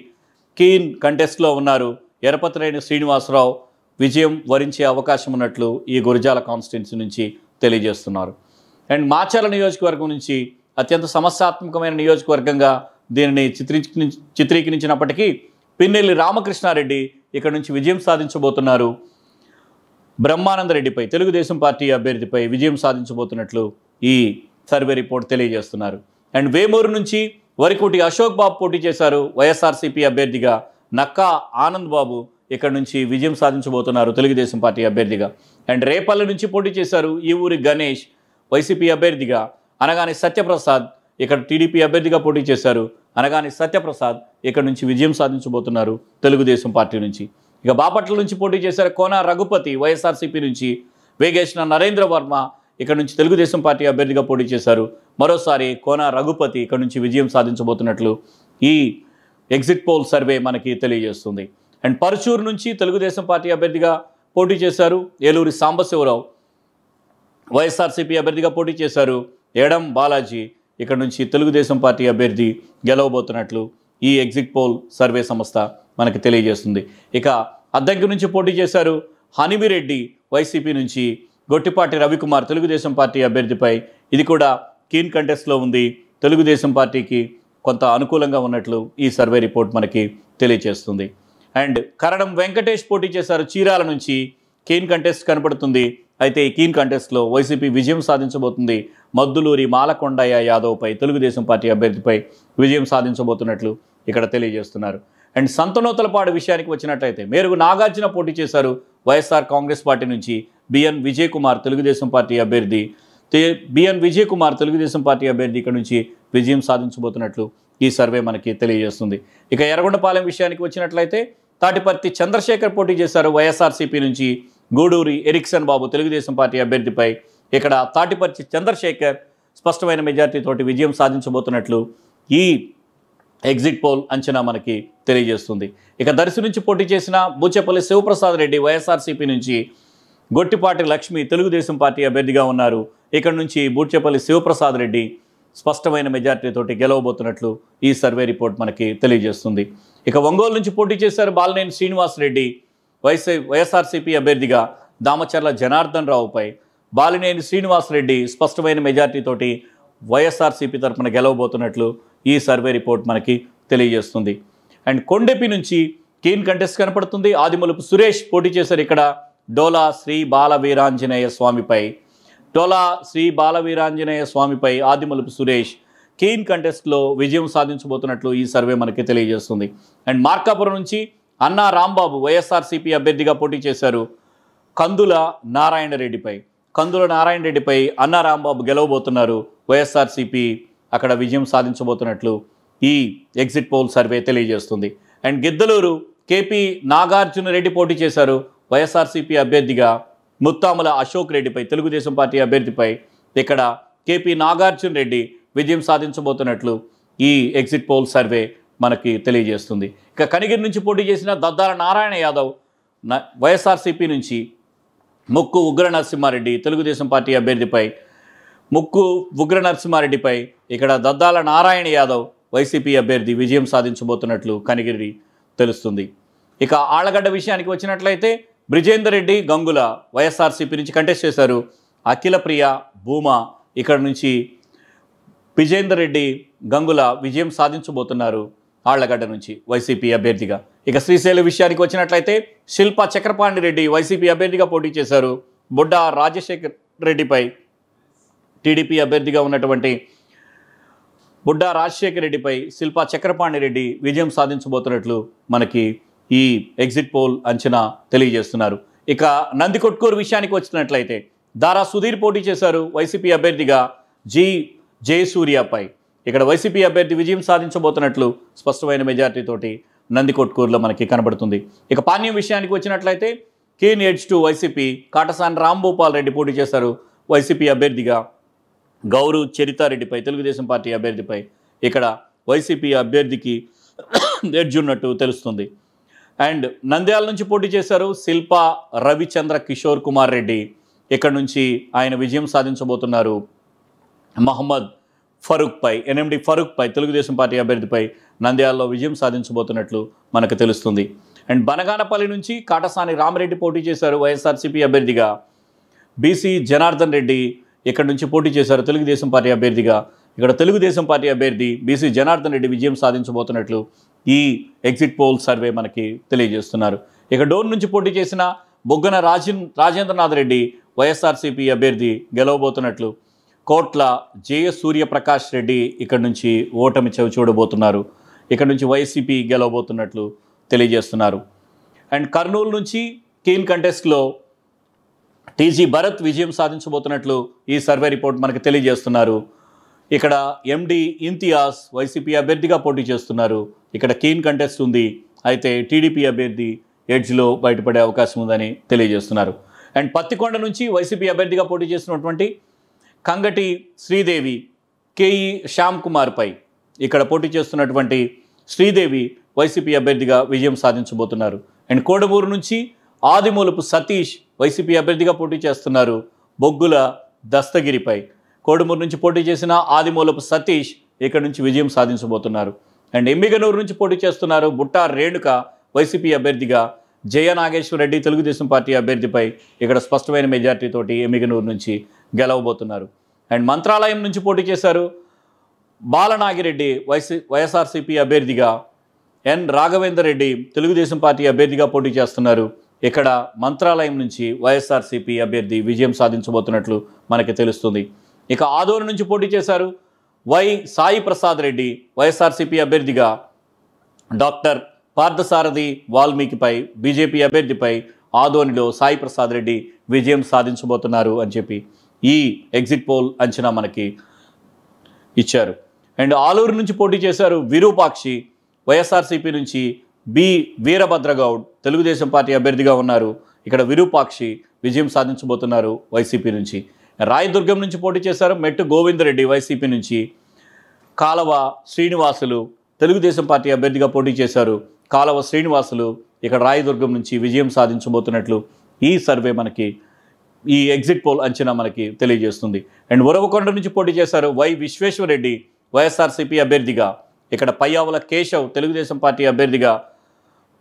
కీన్ కంటెస్ట్లో ఉన్నారు. ఎరపతినేని శ్రీనివాసరావు విజయం వరించే అవకాశం ఉన్నట్లు ఈ గురజాల కాన్స్టిట్యున్సీ నుంచి తెలియజేస్తున్నారు. అండ్ మాచాల నియోజకవర్గం నుంచి అత్యంత సమస్యాత్మకమైన నియోజకవర్గంగా దీనిని చిత్రీ చిత్రీకరించినప్పటికీ పిన్నెల్లి రామకృష్ణారెడ్డి ఇక్కడ నుంచి విజయం సాధించబోతున్నారు. బ్రహ్మానందరెడ్డిపై తెలుగుదేశం పార్టీ అభ్యర్థిపై విజయం సాధించబోతున్నట్లు ఈ సర్వే రిపోర్ట్ తెలియజేస్తున్నారు. అండ్ వేమూరు నుంచి వరికోటి అశోక్ బాబు పోటీ చేశారు. వైఎస్ఆర్సీపీ అభ్యర్థిగా నక్కా ఆనంద్ బాబు ఇక్కడ నుంచి విజయం సాధించబోతున్నారు తెలుగుదేశం పార్టీ అభ్యర్థిగా. అండ్ రేపల్లె నుంచి పోటీ చేశారు ఈ ఊరి గణేష్ వైసీపీ అభ్యర్థిగా. అనగాని సత్యప్రసాద్ ఇక్కడ టీడీపీ అభ్యర్థిగా పోటీ చేశారు. అనగాని సత్యప్రసాద్ ఇక్కడ నుంచి విజయం సాధించబోతున్నారు తెలుగుదేశం పార్టీ నుంచి. ఇక బాపట్ల నుంచి పోటీ చేశారు కోన రఘుపతి వైఎస్ఆర్సీపీ నుంచి. వేగేసిన నరేంద్ర వర్మ ఇక్కడ నుంచి తెలుగుదేశం పార్టీ అభ్యర్థిగా పోటీ చేశారు. మరోసారి కోన రఘుపతి ఇక్కడ నుంచి విజయం సాధించబోతున్నట్లు ఈ ఎగ్జిట్ పోల్ సర్వే మనకి తెలియజేస్తుంది. అండ్ పరుచూరు నుంచి తెలుగుదేశం పార్టీ అభ్యర్థిగా పోటీ చేశారు ఏలూరి సాంబశివరావు. వైఎస్ఆర్సీపీ అభ్యర్థిగా పోటీ చేశారు ఎడం బాలాజీ. ఇక్కడ నుంచి తెలుగుదేశం పార్టీ అభ్యర్థి గెలవబోతున్నట్లు ఈ ఎగ్జిట్ పోల్ సర్వే సంస్థ మనకి తెలియజేస్తుంది. ఇక అద్దంకి నుంచి పోటీ చేశారు హనిమిరెడ్డి వైసీపీ నుంచి. గొట్టిపాటి రవికుమార్ తెలుగుదేశం పార్టీ అభ్యర్థిపై ఇది కూడా కీన్ కంటెస్ట్లో ఉంది. తెలుగుదేశం పార్టీకి కొంత అనుకూలంగా ఉన్నట్లు ఈ సర్వే రిపోర్ట్ మనకి తెలియజేస్తుంది. అండ్ కరణం వెంకటేష్ పోటీ చేశారు చీరాల నుంచి. కీన్ కంటెస్ట్ కనపడుతుంది. అయితే ఈ కీన్ కంటెస్ట్లో వైసీపీ విజయం సాధించబోతుంది. మద్దులూరి మాలకొండయ్య యాదవ్పై తెలుగుదేశం పార్టీ అభ్యర్థిపై విజయం సాధించబోతున్నట్లు ఇక్కడ తెలియజేస్తున్నారు. అండ్ సంతనోతలపాడు విషయానికి వచ్చినట్లయితే మేరకు నాగార్జున పోటీ చేశారు వైఎస్ఆర్ కాంగ్రెస్ పార్టీ నుంచి. బిఎన్ విజయ్ కుమార్ తెలుగుదేశం పార్టీ అభ్యర్థి. బిఎన్ విజయ్ కుమార్ తెలుగుదేశం పార్టీ అభ్యర్థి ఇక్కడ నుంచి విజయం సాధించబోతున్నట్లు ఈ సర్వే మనకి తెలియజేస్తుంది. ఇక ఎర్రగొండపాలెం విషయానికి వచ్చినట్లయితే తాటిపర్తి చంద్రశేఖర్ పోటీ చేశారు వైఎస్ఆర్సీపీ నుంచి. గూడూరి ఎరిక్సన్ బాబు తెలుగుదేశం పార్టీ అభ్యర్థిపై ఇక్కడ తాటిపర్తి చంద్రశేఖర్ స్పష్టమైన మెజార్టీతోటి విజయం సాధించబోతున్నట్లు ఈ ఎగ్జిట్ పోల్ అంచనా మనకి తెలియజేస్తుంది. ఇక దర్శి నుంచి పోటీ చేసిన బూచేపల్లి శివప్రసాద్ రెడ్డి వైఎస్ఆర్సీపీ నుంచి గొట్టిపాటి లక్ష్మి తెలుగుదేశం పార్టీ అభ్యర్థిగా ఉన్నారు. ఇక్కడ నుంచి బూచేపల్లి శివప్రసాద్ రెడ్డి స్పష్టమైన మెజార్టీతోటి గెలవబోతున్నట్లు ఈ సర్వే రిపోర్ట్ మనకి తెలియజేస్తుంది. ఇక ఒంగోలు నుంచి పోటీ చేశారు బాలినేని శ్రీనివాస్ రెడ్డి. వైఎస్ఆర్సీపీ అభ్యర్థిగా దామచర్ల జనార్దన్ రావుపై బాలినేని శ్రీనివాస్ రెడ్డి స్పష్టమైన మెజార్టీతోటి వైఎస్ఆర్సీపీ తరఫున గెలవబోతున్నట్లు ఈ సర్వే రిపోర్ట్ మనకి తెలియజేస్తుంది. అండ్ కొండెపి నుంచి కీన్ కంటెస్ట్ కనపడుతుంది. ఆదిమలుపు సురేష్ పోటీ చేశారు ఇక్కడ. డోలా శ్రీ బాల వీరాంజనేయ స్వామిపై టోలా శ్రీ బాలవీరాంజనేయ స్వామిపై ఆదిమలుపు సురేష్ కీన్ కంటెస్ట్లో విజయం సాధించబోతున్నట్లు ఈ సర్వే మనకి తెలియజేస్తుంది. అండ్ మార్కాపురం నుంచి అన్నా రాంబాబు వైఎస్ఆర్సీపీ అభ్యర్థిగా పోటీ చేశారు కందుల నారాయణ రెడ్డిపై. కందుల నారాయణ రెడ్డిపై అన్నా రాంబాబు గెలవబోతున్నారు వైఎస్ఆర్సీపీ అక్కడ విజయం సాధించబోతున్నట్లు ఈ ఎగ్జిట్ పోల్ సర్వే తెలియజేస్తుంది. అండ్ గిద్దలూరు కేపీ నాగార్జున రెడ్డి పోటీ చేశారు వైఎస్ఆర్సీపీ అభ్యర్థిగా ముత్తాముల అశోక్ రెడ్డిపై తెలుగుదేశం పార్టీ అభ్యర్థిపై ఇక్కడ కేపీ నాగార్జున రెడ్డి విజయం సాధించబోతున్నట్లు ఈ ఎగ్జిట్ పోల్ సర్వే మనకి తెలియజేస్తుంది. ఇక కనిగిరి నుంచి పోటీ చేసిన దద్దాల నారాయణ యాదవ్ వైఎస్ఆర్సీపీ నుంచి ముక్కు ఉగ్ర నరసింహారెడ్డి తెలుగుదేశం పార్టీ అభ్యర్థిపై ముక్కు ఉగ్ర నరసింహారెడ్డిపై ఇక్కడ దద్దాల నారాయణ యాదవ్ వైసీపీ అభ్యర్థి విజయం సాధించబోతున్నట్లు కనిగిరి తెలుస్తుంది. ఇక ఆళ్ళగడ్డ విషయానికి వచ్చినట్లయితే బ్రిజేందర్ రెడ్డి గంగుల వైఎస్ఆర్సీపీ నుంచి కంటెస్ట్ చేశారు. అఖిల ప్రియ భూమా ఇక్కడ నుంచి విజేందర్ రెడ్డి గంగుల విజయం సాధించబోతున్నారు ఆళ్ళగడ్డ నుంచి వైసీపీ అభ్యర్థిగా. ఇక శ్రీశైల విషయానికి వచ్చినట్లయితే శిల్ప చక్రపాణి రెడ్డి వైసీపీ అభ్యర్థిగా పోటీ చేశారు. బుడ్డ రాజశేఖర్ రెడ్డిపై టీడీపీ అభ్యర్థిగా ఉన్నటువంటి బుడ్డా రాజశేఖర్ రెడ్డిపై శిల్పా చక్రపాణి రెడ్డి విజయం సాధించబోతున్నట్లు మనకి ఈ ఎగ్జిట్ పోల్ అంచనా తెలియజేస్తున్నారు. ఇక నంది కొట్కూరు విషయానికి వచ్చినట్లయితే దారా సుధీర్ పోటీ చేశారు వైసీపీ అభ్యర్థిగా జి జయసూర్యపై. ఇక్కడ వైసీపీ అభ్యర్థి విజయం సాధించబోతున్నట్లు స్పష్టమైన మెజార్టీతోటి నంది కొట్కూరులో మనకి కనబడుతుంది. ఇక పానీయం విషయానికి వచ్చినట్లయితే keen edge to YCP Katasani Rambhupal Reddy పోటీ చేశారు వైసీపీ అభ్యర్థిగా. గౌరు చరితారెడ్డిపై తెలుగుదేశం పార్టీ అభ్యర్థిపై ఇక్కడ వైసీపీ అభ్యర్థికి ఎడ్జ్ ఉన్నట్టు తెలుస్తుంది. అండ్ నంద్యాల నుంచి పోటీ చేశారు శిల్ప రవిచంద్ర కిషోర్ కుమార్ రెడ్డి. ఇక్కడ నుంచి ఆయన విజయం సాధించబోతున్నారు మహమ్మద్ ఫరూక్పై ఎన్ఎండి ఫరూక్పై తెలుగుదేశం పార్టీ అభ్యర్థిపై నంద్యాలలో విజయం సాధించబోతున్నట్లు మనకు తెలుస్తుంది. అండ్ బనగానపల్లి నుంచి కాటసాని రామరెడ్డి పోటీ చేశారు వైఎస్ఆర్సీపీ అభ్యర్థిగా. బీసీ జనార్దన్ రెడ్డి ఇక్కడ నుంచి పోటీ చేశారు తెలుగుదేశం పార్టీ అభ్యర్థిగా. ఇక్కడ తెలుగుదేశం పార్టీ అభ్యర్థి బీసీ జనార్దన్ రెడ్డి విజయం సాధించబోతున్నట్లు ఈ ఎగ్జిట్ పోల్ సర్వే మనకి తెలియజేస్తున్నారు. ఇక డోర్ నుంచి పోటీ చేసిన బొగ్గన రాజన్ రాజేంద్రనాథ్ రెడ్డి వైఎస్ఆర్సీపీ అభ్యర్థి గెలవబోతున్నట్లు కోట్ల జయ సూర్యప్రకాష్ రెడ్డి ఇక్కడ నుంచి ఓటమి చవి చూడబోతున్నారు. ఇక్కడ నుంచి వైసీపీ గెలవబోతున్నట్లు తెలియజేస్తున్నారు. అండ్ కర్నూలు నుంచి కీన్ కంటెస్ట్లో టీజీ భరత్ విజయం సాధించబోతున్నట్లు ఈ సర్వే రిపోర్ట్ మనకు తెలియజేస్తున్నారు. ఇక్కడ ఎండి ఇంతియాజ్ వైసీపీ అభ్యర్థిగా పోటీ చేస్తున్నారు. ఇక్కడ కీన్ కంటెస్ట్ ఉంది. అయితే టీడీపీ అభ్యర్థి ఎడ్జ్లో బయటపడే అవకాశం ఉందని తెలియజేస్తున్నారు. అండ్ పత్తికొండ నుంచి వైసీపీ అభ్యర్థిగా పోటీ చేస్తున్నటువంటి కంగటి శ్రీదేవి కేఈ శ్యామ్ కుమార్పై ఇక్కడ పోటీ చేస్తున్నటువంటి శ్రీదేవి వైసీపీ అభ్యర్థిగా విజయం సాధించబోతున్నారు. అండ్ కోడమూరు నుంచి ఆదిమూలపు సతీష్ వైసీపీ అభ్యర్థిగా పోటీ చేస్తున్నారు బొగ్గుల దస్తగిరిపై. కోడుమూరు నుంచి పోటీ చేసిన ఆదిమూలపు సతీష్ ఇక్కడ నుంచి విజయం సాధించబోతున్నారు. అండ్ ఎమ్మిగనూరు నుంచి పోటీ చేస్తున్నారు బుట్టా రేణుక వైసీపీ అభ్యర్థిగా జయ నాగేశ్వర రెడ్డి తెలుగుదేశం పార్టీ అభ్యర్థిపై ఇక్కడ స్పష్టమైన మెజార్టీతోటి ఎమ్మిగనూరు నుంచి గెలవబోతున్నారు. అండ్ మంత్రాలయం నుంచి పోటీ చేశారు బాలనాగిరెడ్డి వైసీ వైఎస్ఆర్సీపీ అభ్యర్థిగా ఎన్ రాఘవేందర్ రెడ్డి తెలుగుదేశం పార్టీ అభ్యర్థిగా పోటీ చేస్తున్నారు. ఇక్కడ మంత్రాలయం నుంచి వైఎస్ఆర్సీపీ అభ్యర్థి విజయం సాధించబోతున్నట్లు మనకి తెలుస్తుంది. ఇక ఆదోని నుంచి పోటీ చేశారు వై సాయి ప్రసాద్ రెడ్డి వైఎస్ఆర్సీపీ అభ్యర్థిగా డాక్టర్ పార్థసారథి వాల్మీకిపై బీజేపీ అభ్యర్థిపై ఆదోనిలో సాయి ప్రసాద్ రెడ్డి విజయం సాధించబోతున్నారు అని చెప్పి ఈ ఎగ్జిట్ పోల్ అంచనా మనకి ఇచ్చారు. అండ్ ఆలూరు నుంచి పోటీ చేశారు విరూపాక్షి వైఎస్ఆర్సీపీ నుంచి బి వీరభద్రగౌడ్ తెలుగుదేశం పార్టీ అభ్యర్థిగా ఉన్నారు. ఇక్కడ విరూపాక్షి విజయం సాధించబోతున్నారు వైసీపీ నుంచి. రాయదుర్గం నుంచి పోటీ చేశారు. మెట్టు గోవిందరెడ్డి వైసీపీ నుంచి. కాలవ శ్రీనివాసులు తెలుగుదేశం పార్టీ అభ్యర్థిగా పోటీ చేశారు. కాలవ శ్రీనివాసులు ఇక్కడ రాయదుర్గం నుంచి విజయం సాధించబోతున్నట్లు ఈ సర్వే మనకి ఈ ఎగ్జిట్ పోల్ అంచనా మనకి తెలియజేస్తుంది. అండ్ ఉరవకొండ నుంచి పోటీ చేశారు వై విశ్వేశ్వరరెడ్డి వైఎస్ఆర్సీపీ అభ్యర్థిగా. ఇక్కడ పయ్యావుల కేశవ్ తెలుగుదేశం పార్టీ అభ్యర్థిగా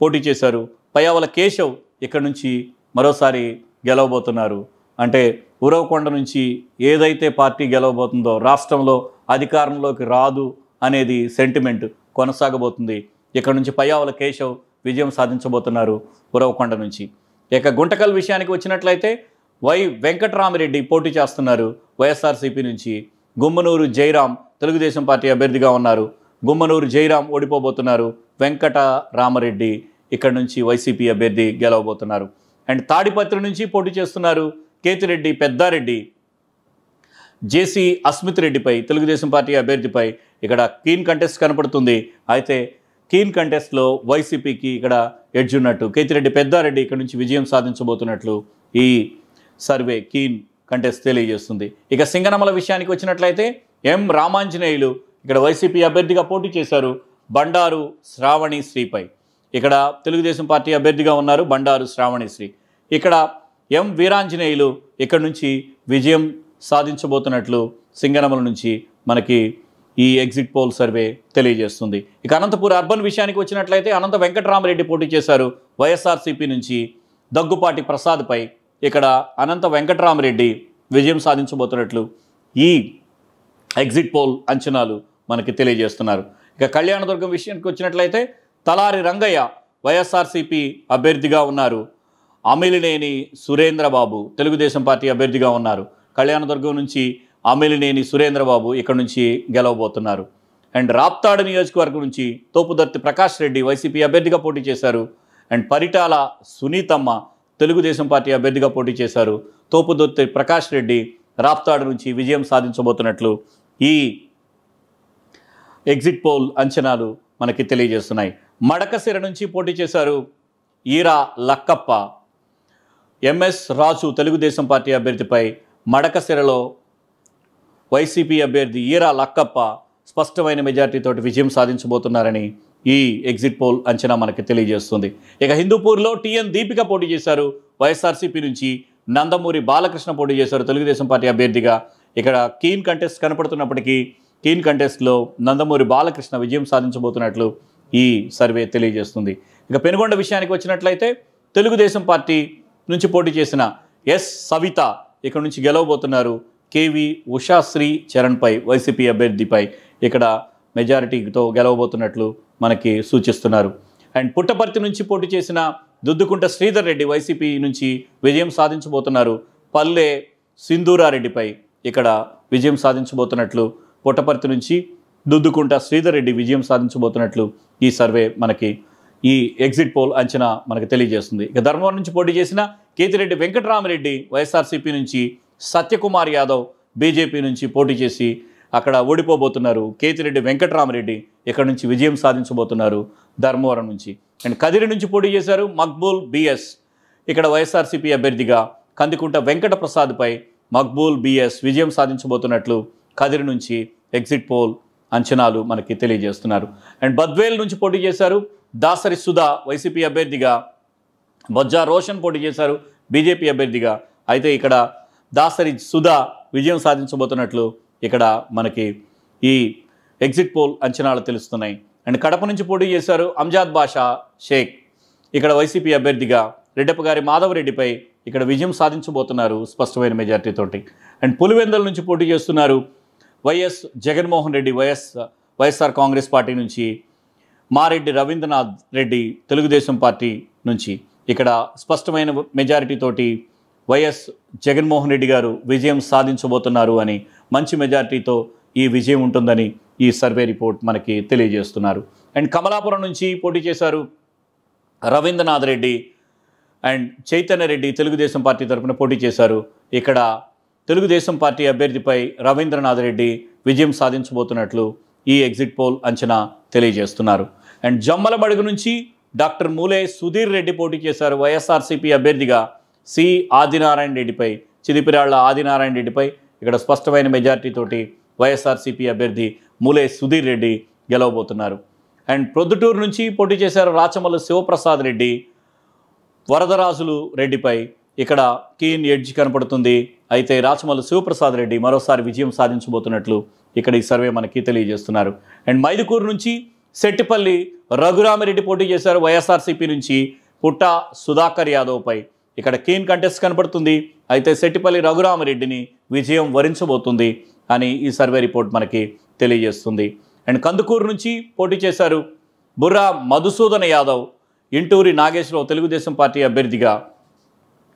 పోటీ చేశారు. పయ్యావుల కేశవ్ ఇక్కడ నుంచి మరోసారి గెలవబోతున్నారు. అంటే ఉరవకొండ నుంచి ఏదైతే పార్టీ గెలవబోతుందో రాష్ట్రంలో అధికారంలోకి రాదు అనేది సెంటిమెంట్ కొనసాగబోతుంది. ఇక్కడ నుంచి పయ్యావుల కేశవ్ విజయం సాధించబోతున్నారు ఉరవకొండ నుంచి. ఇక గుంటకల్ విషయానికి వచ్చినట్లయితే వై వెంకటరామిరెడ్డి పోటీ చేస్తున్నారు వైఎస్ఆర్సీపీ నుంచి. గుమ్మనూరు జైరాం తెలుగుదేశం పార్టీ అభ్యర్థిగా ఉన్నారు. గుమ్మనూరు జైరాం ఓడిపోబోతున్నారు వెంకట రామరెడ్డి ఇక్కడ నుంచి వైసీపీ అభ్యర్థి గెలవబోతున్నారు. అండ్ తాడిపత్రి నుంచి పోటీ చేస్తున్నారు కేతిరెడ్డి పెద్దారెడ్డి జేసీ అస్మిత్ రెడ్డిపై తెలుగుదేశం పార్టీ అభ్యర్థిపై ఇక్కడ కీన్ కంటెస్ట్ కనపడుతుంది. అయితే కీన్ కంటెస్ట్లో వైసీపీకి ఇక్కడ ఎడ్జ్ ఉన్నట్టు కేతిరెడ్డి పెద్దారెడ్డి ఇక్కడ నుంచి విజయం సాధించబోతున్నట్లు ఈ సర్వే కీన్ కంటెస్ట్ తెలియజేస్తుంది. ఇక సింగనమల విషయానికి వచ్చినట్లయితే ఎం రామాంజనేయులు ఇక్కడ వైసీపీ అభ్యర్థిగా పోటీ చేశారు బండారు శ్రావణి శ్రీపై ఇక్కడ తెలుగుదేశం పార్టీ అభ్యర్థిగా ఉన్నారు బండారు శ్రావణి శ్రీ ఇక్కడ ఎం వీరాంజనేయులు ఇక్కడ నుంచి విజయం సాధించబోతున్నట్లు సింగనమల నుంచి మనకి ఈ ఎగ్జిట్ పోల్ సర్వే తెలియజేస్తుంది. ఇక అనంతపూర్ అర్బన్ విషయానికి వచ్చినట్లయితే అనంత వెంకటరామరెడ్డి పోటీ చేశారు వైఎస్ఆర్సీపీ నుంచి దగ్గుపాటి ప్రసాద్పై. ఇక్కడ అనంత వెంకటరామరెడ్డి విజయం సాధించబోతున్నట్లు ఈ ఎగ్జిట్ పోల్ అంచనాలు మనకి తెలియజేస్తున్నారు. ఇక కళ్యాణదుర్గం విషయానికి వచ్చినట్లయితే తలారి రంగయ్య వైఎస్ఆర్సీపీ అభ్యర్థిగా ఉన్నారు. అమిలినేని సురేంద్రబాబు తెలుగుదేశం పార్టీ అభ్యర్థిగా ఉన్నారు. కళ్యాణదుర్గం నుంచి అమిలినేని సురేంద్రబాబు ఇక్కడ నుంచి గెలవబోతున్నారు. అండ్ రాప్తాడు నియోజకవర్గం నుంచి తోపుదర్తి ప్రకాష్ రెడ్డి వైసీపీ అభ్యర్థిగా పోటీ చేశారు. అండ్ పరిటాల సునీతమ్మ తెలుగుదేశం పార్టీ అభ్యర్థిగా పోటీ చేశారు. తోపుదొత్తి ప్రకాష్ రెడ్డి రాప్తాడు నుంచి విజయం సాధించబోతున్నట్లు ఈ ఎగ్జిట్ పోల్ అంచనాలు మనకి తెలియజేస్తున్నాయి. మడకసిర నుంచి పోటీ చేశారు ఈరా లక్కప్ప. ఎంఎస్ రాజు తెలుగుదేశం పార్టీ అభ్యర్థిపై మడకసిరలో వైసీపీ అభ్యర్థి ఈరా లక్కప్ప స్పష్టమైన మెజార్టీతోటి విజయం సాధించబోతున్నారని ఈ ఎగ్జిట్ పోల్ అంచనా మనకి తెలియజేస్తుంది. ఇక హిందూపూర్లో టీఎన్ దీపిక పోటీ చేశారు. వైఎస్ఆర్సీపీ నుంచి నందమూరి బాలకృష్ణ పోటీ చేశారు తెలుగుదేశం పార్టీ అభ్యర్థిగా. ఇక్కడ కీన్ కంటెస్ట్ కనపడుతున్నప్పటికీ కీన్ కంటెస్ట్లో నందమూరి బాలకృష్ణ విజయం సాధించబోతున్నట్లు ఈ సర్వే తెలియజేస్తుంది. ఇక పెనుగొండ విషయానికి వచ్చినట్లయితే తెలుగుదేశం పార్టీ నుంచి పోటీ చేసిన ఎస్ సవిత ఇక్కడ నుంచి గెలవబోతున్నారు. కేవి ఉషాశ్రీ చరణ్పై వైసీపీ అభ్యర్థిపై ఇక్కడ మెజారిటీతో గెలవబోతున్నట్లు మనకి సూచిస్తున్నారు. అండ్ పుట్టపర్తి నుంచి పోటీ చేసిన దుద్దుకుంట శ్రీధర్ రెడ్డి వైసీపీ నుంచి విజయం సాధించబోతున్నారు. పల్లె సింధూరారెడ్డిపై ఇక్కడ విజయం సాధించబోతున్నట్లు పుట్టపర్తి నుంచి దుద్దుకుంట శ్రీధర్ రెడ్డి విజయం సాధించబోతున్నట్లు ఈ సర్వే మనకి ఈ ఎగ్జిట్ పోల్ అంచనా మనకు తెలియజేస్తుంది. ఇక ధర్మవరం నుంచి పోటీ చేసిన కేతిరెడ్డి వెంకటరామరెడ్డి వైఎస్ఆర్సీపీ నుంచి సత్యకుమార్ యాదవ్ బీజేపీ నుంచి పోటీ చేసి అక్కడ ఓడిపోబోతున్నారు. కేతిరెడ్డి వెంకటరామరెడ్డి ఇక్కడ నుంచి విజయం సాధించబోతున్నారు ధర్మవరం నుంచి. అండ్ కదిరి నుంచి పోటీ చేశారు మక్బూల్ బిఎస్. ఇక్కడ వైఎస్ఆర్సీపీ అభ్యర్థిగా కందికుంట వెంకట ప్రసాద్పై మక్బూల్ బిఎస్ విజయం సాధించబోతున్నట్లు కదిరి నుంచి ఎగ్జిట్ పోల్ అంచనాలు మనకి తెలియజేస్తున్నారు. అండ్ బద్వేల్ నుంచి పోటీ చేశారు దాసరి సుధా వైసీపీ అభ్యర్థిగా బొజ్జా రోషన్ పోటీ చేశారు బీజేపీ అభ్యర్థిగా. అయితే ఇక్కడ దాసరి సుధా విజయం సాధించబోతున్నట్లు ఇక్కడ మనకి ఈ ఎగ్జిట్ పోల్ అంచనాలు తెలుస్తున్నాయి. అండ్ కడప నుంచి పోటీ చేశారు అంజాద్ బాషా షేక్. ఇక్కడ వైసీపీ అభ్యర్థిగా రెడ్డప్ప గారి మాధవరెడ్డిపై ఇక్కడ విజయం సాధించబోతున్నారు స్పష్టమైన మెజార్టీతోటి. అండ్ పులివెందల నుంచి పోటీ చేస్తున్నారు YS Jaganmohan Reddy YS YSR Congress party నుంచి మారెడ్డి రవీంద్రనాథ్ రెడ్డి తెలుగుదేశం పార్టీ నుంచి. ఇక్కడ స్పష్టమైన మెజారిటీతోటి వైఎస్ జగన్మోహన్ రెడ్డి గారు విజయం సాధించబోతున్నారు అని మంచి మెజారిటీతో ఈ విజయం ఉంటుందని ఈ సర్వే రిపోర్ట్ మనకి తెలియజేస్తున్నారు. అండ్ కమలాపురం నుంచి పోటీ చేశారు రవీంద్రనాథ్ రెడ్డి అండ్ చైతన్య రెడ్డి తెలుగుదేశం పార్టీ తరపున పోటీ చేశారు. ఇక్కడ తెలుగుదేశం పార్టీ అభ్యర్థిపై రవీంద్రనాథ్ రెడ్డి విజయం సాధించబోతున్నట్లు ఈ ఎగ్జిట్ పోల్ అంచనా తెలియజేస్తున్నారు. అండ్ జమ్మలబడుగు నుంచి డాక్టర్ మూలే సుధీర్ రెడ్డి పోటీ చేశారు. వైఎస్ఆర్సీపీ అభ్యర్థిగా సి ఆదినారాయణ రెడ్డిపై చిదిపిరాళ్ళ ఆదినారాయణ రెడ్డిపై ఇక్కడ స్పష్టమైన మెజార్టీతోటి వైఎస్ఆర్సీపీ అభ్యర్థి మూలే సుధీర్ రెడ్డి గెలవబోతున్నారు. అండ్ ప్రొద్దుటూరు నుంచి పోటీ చేశారు రాచమల్లు శివప్రసాద్ రెడ్డి. వరదరాజులు రెడ్డిపై ఇక్కడ కీన్ ఎడ్జ్ కనపడుతుంది. అయితే రాచమల్లు శివప్రసాద్ రెడ్డి మరోసారి విజయం సాధించబోతున్నట్లు ఇక్కడ ఈ సర్వే మనకి తెలియజేస్తున్నారు. అండ్ మైదుకూరు నుంచి సెట్టిపల్లి రఘురామిరెడ్డి పోటీ చేశారు వైఎస్ఆర్సీపీ నుంచి పుట్ట సుధాకర్ యాదవ్పై. ఇక్కడ కీన్ కంటెస్ట్ కనబడుతుంది. అయితే సెట్టిపల్లి రఘురామిరెడ్డిని విజయం వరించబోతుంది అని ఈ సర్వే రిపోర్ట్ మనకి తెలియజేస్తుంది. అండ్ కందుకూరు నుంచి పోటీ చేశారు బుర్రా మధుసూదన యాదవ్ ఇంటూరి నాగేశ్వరరావు తెలుగుదేశం పార్టీ అభ్యర్థిగా.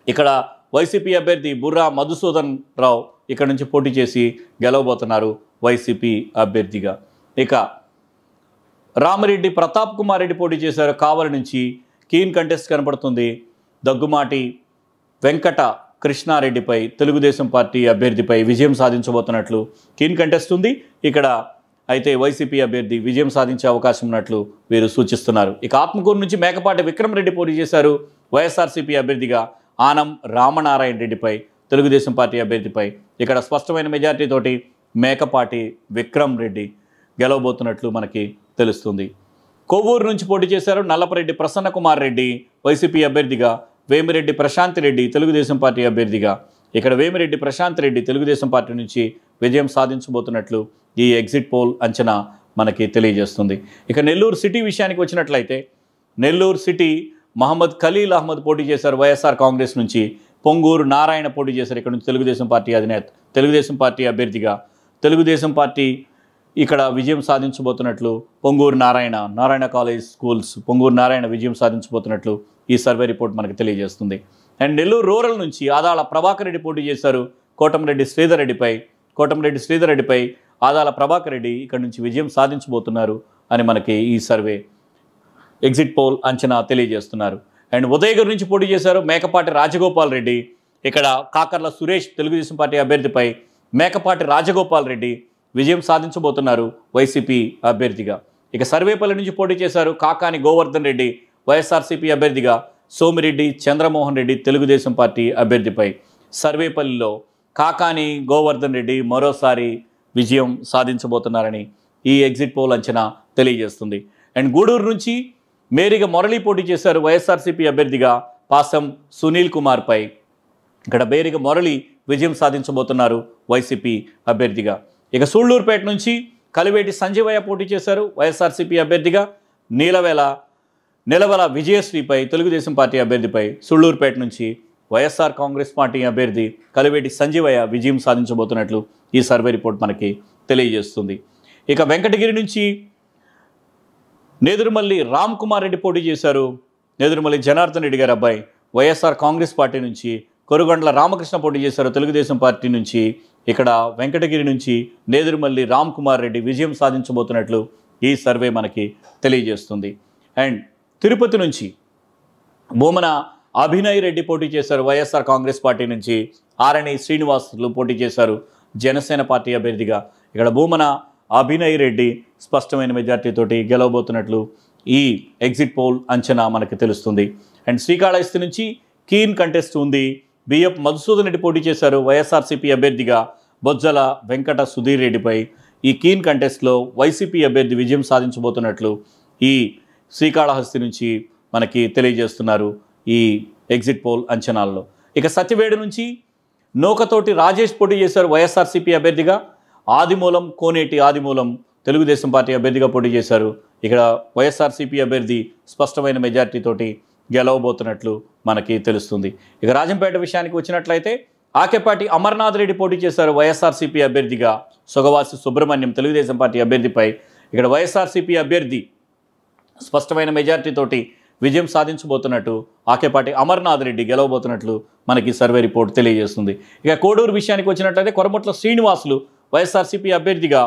ఇక్కడ వైసీపీ అభ్యర్థి బుర్రా మధుసూదన్ రావు ఇక్కడ నుంచి పోటీ చేసి గెలవబోతున్నారు. వైసీపీ అభ్యర్థిగా. ఇక రామిరెడ్డి ప్రతాప్ కుమార్ రెడ్డి పోటీ చేశారు. కావలి నుంచి కీన్ కంటెస్ట్ కనపడుతుంది దగ్గుమాటి వెంకట కృష్ణారెడ్డిపై తెలుగుదేశం పార్టీ అభ్యర్థిపై విజయం సాధించబోతున్నట్లు కీన్ కంటెస్ట్ ఉంది. ఇక్కడ అయితే వైసీపీ అభ్యర్థి విజయం సాధించే అవకాశం ఉన్నట్లు వీరు సూచిస్తున్నారు. ఇక ఆత్మకూరు నుంచి మేకపాటి విక్రమ్ రెడ్డి పోటీ చేశారు. వైఎస్ఆర్సీపీ అభ్యర్థిగా ఆనం రామనారాయణ రెడ్డిపై తెలుగుదేశం పార్టీ అభ్యర్థిపై. ఇక్కడ స్పష్టమైన మెజార్టీతోటి మేకపాటి విక్రమ్ రెడ్డి గెలవబోతున్నట్లు మనకి తెలుస్తుంది. కొవ్వూరు నుంచి పోటీ చేశారు నల్లపరెడ్డి ప్రసన్న కుమార్ రెడ్డి వైసీపీ అభ్యర్థిగా వేమిరెడ్డి ప్రశాంత్ రెడ్డి తెలుగుదేశం పార్టీ అభ్యర్థిగా. ఇక్కడ వేమిరెడ్డి ప్రశాంత్ రెడ్డి తెలుగుదేశం పార్టీ నుంచి విజయం సాధించబోతున్నట్లు ఈ ఎగ్జిట్ పోల్ అంచనా మనకి తెలియజేస్తుంది. ఇక నెల్లూరు సిటీ విషయానికి వచ్చినట్లయితే నెల్లూరు సిటీ మహమ్మద్ ఖలీల్ అహ్మద్ పోటీ చేశారు వైఎస్ఆర్ కాంగ్రెస్ నుంచి. పొంగూరు నారాయణ పోటీ చేశారు ఇక్కడ నుంచి తెలుగుదేశం పార్టీ అధినేత తెలుగుదేశం పార్టీ అభ్యర్థిగా తెలుగుదేశం పార్టీ ఇక్కడ విజయం సాధించబోతున్నట్లు పొంగూరు నారాయణ నారాయణ కాలేజ్ స్కూల్స్ పొంగూరు నారాయణ విజయం సాధించబోతున్నట్లు ఈ సర్వే రిపోర్ట్ మనకు తెలియజేస్తుంది. అండ్ నెల్లూరు రూరల్ నుంచి ఆదాల ప్రభాకర్ రెడ్డి పోటీ చేశారు కోటమిరెడ్డి శ్రీధర్ రెడ్డిపై. కోటమిరెడ్డి శ్రీధర్ రెడ్డిపై ఆదాల ప్రభాకర్ రెడ్డి ఇక్కడ నుంచి విజయం సాధించబోతున్నారు అని మనకి ఈ సర్వే ఎగ్జిట్ పోల్ అంచనా తెలియజేస్తున్నారు. అండ్ ఉదయగిరి నుంచి పోటీ చేశారు మేకపాటి రాజగోపాల్ రెడ్డి. ఇక్కడ కాకర్ల సురేష్ తెలుగుదేశం పార్టీ అభ్యర్థిపై మేకపాటి రాజగోపాల్ రెడ్డి విజయం సాధించబోతున్నారు వైసీపీ అభ్యర్థిగా. ఇక సర్వేపల్లి నుంచి పోటీ చేశారు కాకాని గోవర్ధన్ రెడ్డి వైఎస్ఆర్సీపీ అభ్యర్థిగా సోమిరెడ్డి చంద్రమోహన్ రెడ్డి తెలుగుదేశం పార్టీ అభ్యర్థిపై. సర్వేపల్లిలో కాకాని గోవర్ధన్ రెడ్డి మరోసారి విజయం సాధించబోతున్నారని ఈ ఎగ్జిట్ పోల్ అంచనా తెలియజేస్తుంది. అండ్ గూడూరు నుంచి మేరీగా మురళి పోటీ చేశారు వైఎస్ఆర్సీపీ అభ్యర్థిగా పాసం సునీల్ కుమార్పై. ఇక్కడ మేరీగా మురళి విజయం సాధించబోతున్నారు వైసీపీ అభ్యర్థిగా. ఇక సూళ్ళూరుపేట నుంచి కలివేటి సంజీవయ్య పోటీ చేశారు వైఎస్ఆర్సీపీ అభ్యర్థిగా నీలవేల నిలవల విజయశ్రీపై తెలుగుదేశం పార్టీ అభ్యర్థిపై సుళ్ళూరుపేట నుంచి వైఎస్ఆర్ కాంగ్రెస్ పార్టీ అభ్యర్థి కలివేటి సంజీవయ్య విజయం సాధించబోతున్నట్లు ఈ సర్వే రిపోర్ట్ మనకి తెలియజేస్తుంది. ఇక వెంకటగిరి నుంచి నేదురుమల్లి రామ్ కుమార్ రెడ్డి పోటీ చేశారు. నేదురుమల్లి జనార్దన్ రెడ్డి గారి అబ్బాయి వైఎస్ఆర్ కాంగ్రెస్ పార్టీ నుంచి కొరుగొండల రామకృష్ణ పోటీ చేశారు తెలుగుదేశం పార్టీ నుంచి. ఇక్కడ వెంకటగిరి నుంచి నేదురుమల్లి రామ్ కుమార్ రెడ్డి విజయం సాధించబోతున్నట్లు ఈ సర్వే మనకి తెలియజేస్తుంది. అండ్ తిరుపతి నుంచి భూమన అభినయ్ రెడ్డి పోటీ చేశారు. వైఎస్ఆర్ కాంగ్రెస్ పార్టీ నుంచి ఆరణి శ్రీనివాసులు పోటీ చేశారు. జనసేన పార్టీ అభ్యర్థిగా ఇక్కడ భూమన అభినయ్ రెడ్డి స్పష్టమైన మెజార్టీతోటి గెలవబోతున్నట్లు ఈ ఎగ్జిట్ పోల్ అంచనా మనకి తెలుస్తుంది. అండ్ శ్రీకాళహస్తి నుంచి కీన్ కంటెస్ట్ ఉంది. బిఎఫ్ మధుసూదన్ రెడ్డి పోటీ చేశారు వైఎస్ఆర్సీపీ అభ్యర్థిగా బొజ్జల వెంకట సుధీర్ రెడ్డిపై ఈ కీన్ కంటెస్ట్లో వైసీపీ అభ్యర్థి విజయం సాధించబోతున్నట్లు ఈ శ్రీకాళహస్తి నుంచి మనకి తెలియజేస్తున్నారు ఈ ఎగ్జిట్ పోల్ అంచనాల్లో. ఇక సత్యవేడు నుంచి నూకతోటి రాజేష్ పోటీ చేశారు వైఎస్ఆర్సీపీ అభ్యర్థిగా. ఆదిమూలం కోనేటి ఆదిమూలం తెలుగుదేశం పార్టీ అభ్యర్థిగా పోటీ చేశారు. ఇక్కడ వైఎస్ఆర్సీపీ అభ్యర్థి స్పష్టమైన మెజార్టీతోటి గెలవబోతున్నట్లు మనకి తెలుస్తుంది. ఇక రాజంపేట విషయానికి వచ్చినట్లయితే ఆకేపాటి అమర్నాథ్ రెడ్డి పోటీ చేశారు వైఎస్ఆర్సీపీ అభ్యర్థిగా సుగవాసి సుబ్రహ్మణ్యం తెలుగుదేశం పార్టీ అభ్యర్థిపై. ఇక్కడ వైఎస్ఆర్సీపీ అభ్యర్థి స్పష్టమైన మెజార్టీతోటి విజయం సాధించబోతున్నట్టు ఆకేపాటి అమర్నాథ్ రెడ్డి గెలవబోతున్నట్లు మనకి సర్వే రిపోర్ట్ తెలియజేస్తుంది. ఇక కోడూరు విషయానికి వచ్చినట్లయితే కొరమట్ల శ్రీనివాసులు వైఎస్ఆర్సీపీ అభ్యర్థిగా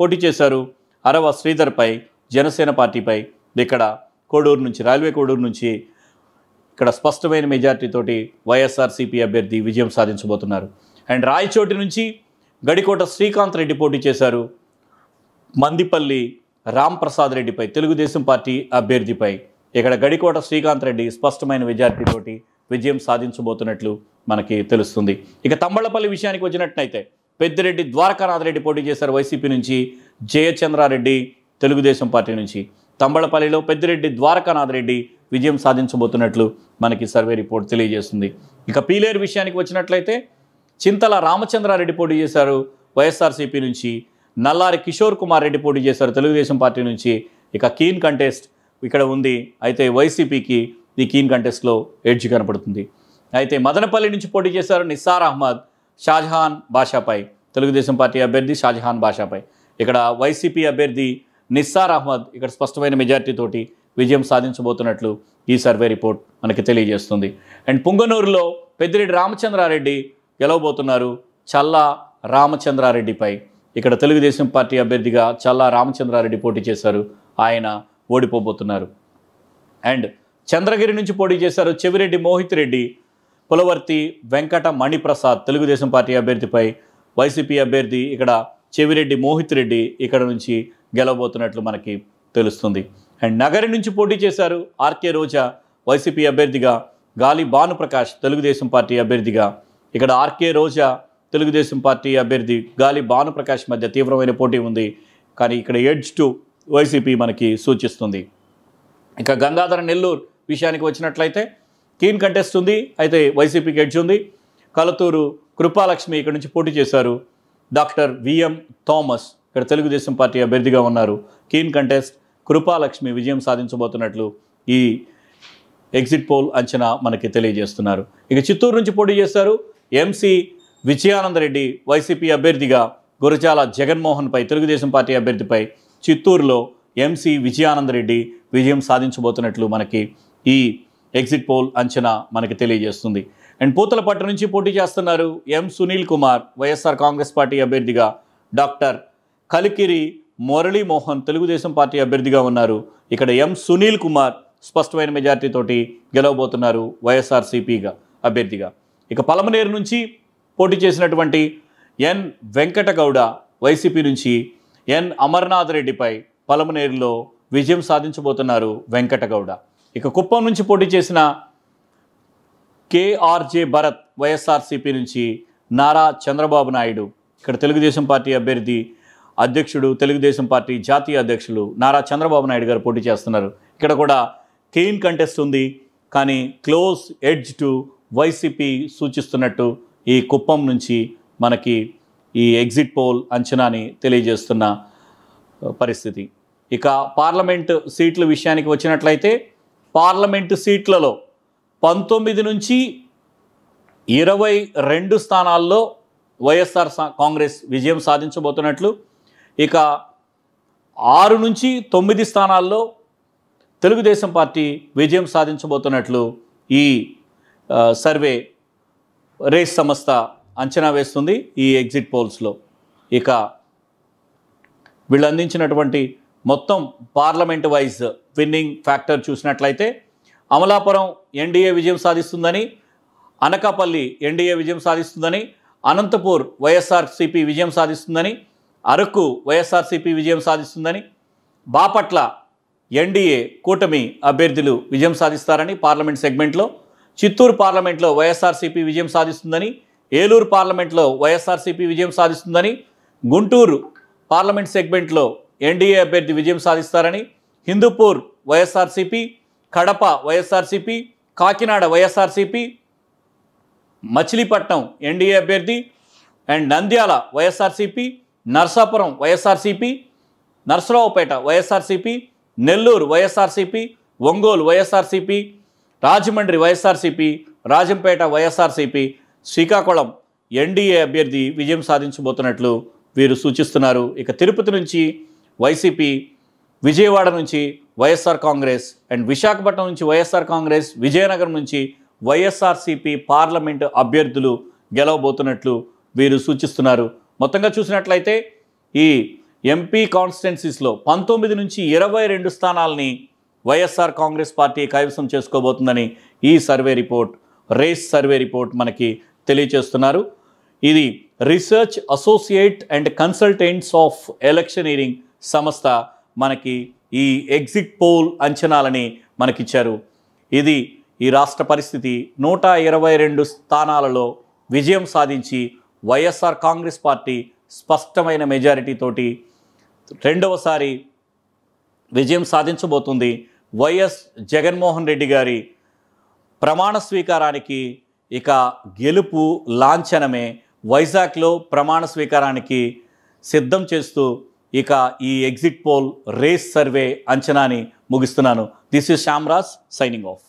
పోటీ చేశారు. అరవ శ్రీధర్పై జనసేన పార్టీపై. ఇక్కడ కోడూరు నుంచి రైల్వే కోడూరు నుంచి ఇక్కడ స్పష్టమైన మెజార్టీతోటి వైఎస్ఆర్సీపీ అభ్యర్థి విజయం సాధించబోతున్నారు. అండ్ రాయచోటి నుంచి గడికోట శ్రీకాంత్ రెడ్డి పోటీ చేశారు. మందిపల్లి రాంప్రసాద్ రెడ్డిపై తెలుగుదేశం పార్టీ అభ్యర్థిపై. ఇక్కడ గడికోట శ్రీకాంత్ రెడ్డి స్పష్టమైన మెజార్టీతోటి విజయం సాధించబోతున్నట్లు మనకి తెలుస్తుంది. ఇక తమ్మళ్ళపల్లి విషయానికి వచ్చినట్లయితే పెద్దిరెడ్డి ద్వారకానాథ్ రెడ్డి పోటీ చేశారు వైసీపీ నుంచి జయచంద్రారెడ్డి తెలుగుదేశం పార్టీ నుంచి. తంబళపల్లిలో పెద్దిరెడ్డి ద్వారకానాథ్ రెడ్డి విజయం సాధించబోతున్నట్లు మనకి సర్వే రిపోర్ట్ తెలియజేస్తుంది. ఇక పీలేరు విషయానికి వచ్చినట్లయితే చింతల రామచంద్రారెడ్డి పోటీ చేశారు. వైఎస్ఆర్సీపీ నుంచి నల్లారి కిషోర్ కుమార్ రెడ్డి పోటీ చేశారు. తెలుగుదేశం పార్టీ నుంచి ఇక కీన్ కంటెస్ట్ ఇక్కడ ఉంది. అయితే వైసీపీకి ఈ కీన్ కంటెస్ట్లో ఎడ్జ్ కనపడుతుంది. అయితే మదనపల్లి నుంచి పోటీ చేశారు నిస్సార్ అహ్మద్ షాజహాన్ బాషాపై తెలుగుదేశం పార్టీ అభ్యర్థి షాజహాన్ బాషాపై ఇక్కడ వైసీపీ అభ్యర్థి నిస్సార్ అహ్మద్ ఇక్కడ స్పష్టమైన మెజార్టీతోటి విజయం సాధించబోతున్నట్లు ఈ సర్వే రిపోర్ట్ మనకి తెలియజేస్తుంది. అండ్ పుంగనూరులో పెద్దిరెడ్డి రామచంద్రారెడ్డి గెలవబోతున్నారు చల్లా రామచంద్రారెడ్డిపై. ఇక్కడ తెలుగుదేశం పార్టీ అభ్యర్థిగా చల్లా రామచంద్రారెడ్డి పోటీ చేశారు. ఆయన ఓడిపోబోతున్నారు. అండ్ చంద్రగిరి నుంచి పోటీ చేశారు చెవిరెడ్డి మోహిత్ రెడ్డి పులవర్తి వెంకట మణిప్రసాద్ తెలుగుదేశం పార్టీ అభ్యర్థిపై. వైసీపీ అభ్యర్థి ఇక్కడ చెవిరెడ్డి మోహిత్ రెడ్డి ఇక్కడ నుంచి గెలవబోతున్నట్లు మనకి తెలుస్తుంది. అండ్ నగరి నుంచి పోటీ చేశారు ఆర్కే రోజా వైసీపీ అభ్యర్థిగా గాలి భానుప్రకాష్ తెలుగుదేశం పార్టీ అభ్యర్థిగా. ఇక్కడ ఆర్కే రోజా తెలుగుదేశం పార్టీ అభ్యర్థి గాలి భానుప్రకాష్ మధ్య తీవ్రమైన పోటీ ఉంది. కానీ ఇక్కడ ఎడ్జ్ టు వైసీపీ మనకి సూచిస్తుంది. ఇక గంగాధర నెల్లూరు విషయానికి వచ్చినట్లయితే కీన్ కంటెస్ట్ ఉంది అయితే వైసీపీకి ఎడ్జ్ ఉంది. కలతూరు కృపాలక్ష్మి ఇక్కడ నుంచి పోటీ చేశారు. డాక్టర్ విఎం థామస్ ఇక్కడ తెలుగుదేశం పార్టీ అభ్యర్థిగా ఉన్నారు. కీన్ కంటెస్ట్ కృపాలక్ష్మి విజయం సాధించబోతున్నట్లు ఈ ఎగ్జిట్ పోల్ అంచనా మనకి తెలియజేస్తున్నారు. ఇక చిత్తూరు నుంచి పోటీ చేశారు ఎంసీ విజయానందరెడ్డి వైసీపీ అభ్యర్థిగా గురజాల జగన్మోహన్పై తెలుగుదేశం పార్టీ అభ్యర్థిపై చిత్తూరులో ఎంసీ విజయానందరెడ్డి విజయం సాధించబోతున్నట్లు మనకి ఈ ఎగ్జిట్ పోల్ అంచనా మనకి తెలియజేస్తుంది. అండ్ పూతలపట్టు నుంచి పోటీ చేస్తున్నారు ఎం సునీల్ కుమార్ వైఎస్ఆర్ కాంగ్రెస్ పార్టీ అభ్యర్థిగా డాక్టర్ కలికిరి మురళీమోహన్ తెలుగుదేశం పార్టీ అభ్యర్థిగా ఉన్నారు. ఇక్కడ ఎం సునీల్ కుమార్ స్పష్టమైన మెజార్టీతోటి గెలవబోతున్నారు వైఎస్ఆర్సీపీగా అభ్యర్థిగా. ఇక పలమనేరు నుంచి పోటీ చేసినటువంటి ఎన్ వెంకటగౌడ వైసీపీ నుంచి ఎన్ అమర్నాథ్ రెడ్డిపై పలమనేరులో విజయం సాధించబోతున్నారు వెంకటగౌడ. ఇక కుప్పం నుంచి పోటీ చేసిన కేఆర్జే భరత్ వైఎస్ఆర్సీపీ నుంచి నారా చంద్రబాబు నాయుడు. ఇక్కడ తెలుగుదేశం పార్టీ అభ్యర్థి అధ్యక్షుడు తెలుగుదేశం పార్టీ జాతీయ అధ్యక్షులు నారా చంద్రబాబు నాయుడు గారు పోటీ చేస్తున్నారు. ఇక్కడ కూడా క్లీన్ కంటెస్ట్ ఉంది. కానీ క్లోజ్ ఎడ్జ్ టు వైసీపీ సూచిస్తున్నట్టు ఈ కుప్పం నుంచి మనకి ఈ ఎగ్జిట్ పోల్ అంచనాని తెలియజేస్తున్న పరిస్థితి. ఇక పార్లమెంటు సీట్ల విషయానికి వచ్చినట్లయితే పార్లమెంటు సీట్లలో పంతొమ్మిది నుంచి ఇరవై రెండు స్థానాల్లో వైఎస్ఆర్ సా- కాంగ్రెస్ విజయం సాధించబోతున్నట్లు ఇక ఆరు నుంచి తొమ్మిది స్థానాల్లో తెలుగుదేశం పార్టీ విజయం సాధించబోతున్నట్లు ఈ సర్వే రేస్ సంస్థ అంచనా వేస్తుంది ఈ ఎగ్జిట్ పోల్స్లో. ఇక వీళ్ళు అందించినటువంటి మొత్తం పార్లమెంట్ వైజ్ విన్నింగ్ ఫ్యాక్టర్ చూసినట్లయితే అమలాపురం ఎన్డీఏ విజయం సాధిస్తుందని అనకాపల్లి ఎన్డీఏ విజయం సాధిస్తుందని అనంతపూర్ వైఎస్ఆర్సీపీ విజయం సాధిస్తుందని అరకు వైఎస్ఆర్సీపీ విజయం సాధిస్తుందని బాపట్ల ఎన్డీఏ కూటమి అభ్యర్థులు విజయం సాధిస్తారని పార్లమెంట్ సెగ్మెంట్లో చిత్తూరు పార్లమెంట్లో వైఎస్ఆర్సీపీ విజయం సాధిస్తుందని ఏలూరు పార్లమెంట్లో వైఎస్ఆర్సీపీ విజయం సాధిస్తుందని గుంటూరు పార్లమెంట్ సెగ్మెంట్లో ఎన్డీఏ అభ్యర్థి విజయం సాధిస్తారని Hindupur YSRCP Kadapa YSRCP Kakinada YSRCP Machilipatnam NDA అభ్యర్థి and Nandyal YSRCP Narsapuram YSRCP Narasaraopet YSRCP Nellore YSRCP Ongole YSRCP Rajahmundry YSRCP Rajampet YSRCP Srikakulam NDA అభ్యర్థి విజయం సాధించబోతున్నట్లు వీరు సూచిస్తున్నారు. ఇక తిరుపతి నుంచి వైసీపీ విజయవాడ నుంచి వైఎస్ఆర్ కాంగ్రెస్ అండ్ విశాఖపట్నం నుంచి వైఎస్ఆర్ కాంగ్రెస్ విజయనగరం నుంచి వైఎస్ఆర్సీపీ పార్లమెంటు అభ్యర్థులు గెలవబోతున్నట్లు వీరు సూచిస్తున్నారు. మొత్తంగా చూసినట్లయితే ఈ ఎంపీ కాన్స్టిట్యున్సీస్లో పంతొమ్మిది నుంచి ఇరవై రెండు స్థానాలని వైఎస్ఆర్ కాంగ్రెస్ పార్టీ కైవసం చేసుకోబోతుందని ఈ survey report race survey report మనకి తెలియచేస్తున్నారు. ఇది research associate and consultants of electioneering సంస్థ మనకి ఈ ఎగ్జిట్ పోల్ అంచనాలని మనకిచ్చారు. ఇది ఈ రాష్ట్ర పరిస్థితి నూట ఇరవై రెండు స్థానాలలో విజయం సాధించి వైఎస్ఆర్ కాంగ్రెస్ పార్టీ స్పష్టమైన మెజారిటీతోటి రెండవసారి విజయం సాధించబోతుంది. వైఎస్ జగన్మోహన్ రెడ్డి గారి ప్రమాణ స్వీకారానికి ఇక గెలుపు లాంఛనమే వైజాగ్లో ప్రమాణ స్వీకారానికి సిద్ధం చేస్తూ ఇక ఈ ఎగ్జిట్ పోల్ రేస్ సర్వే అంచనాని ముగిస్తున్నాను. This is Shyamraj signing off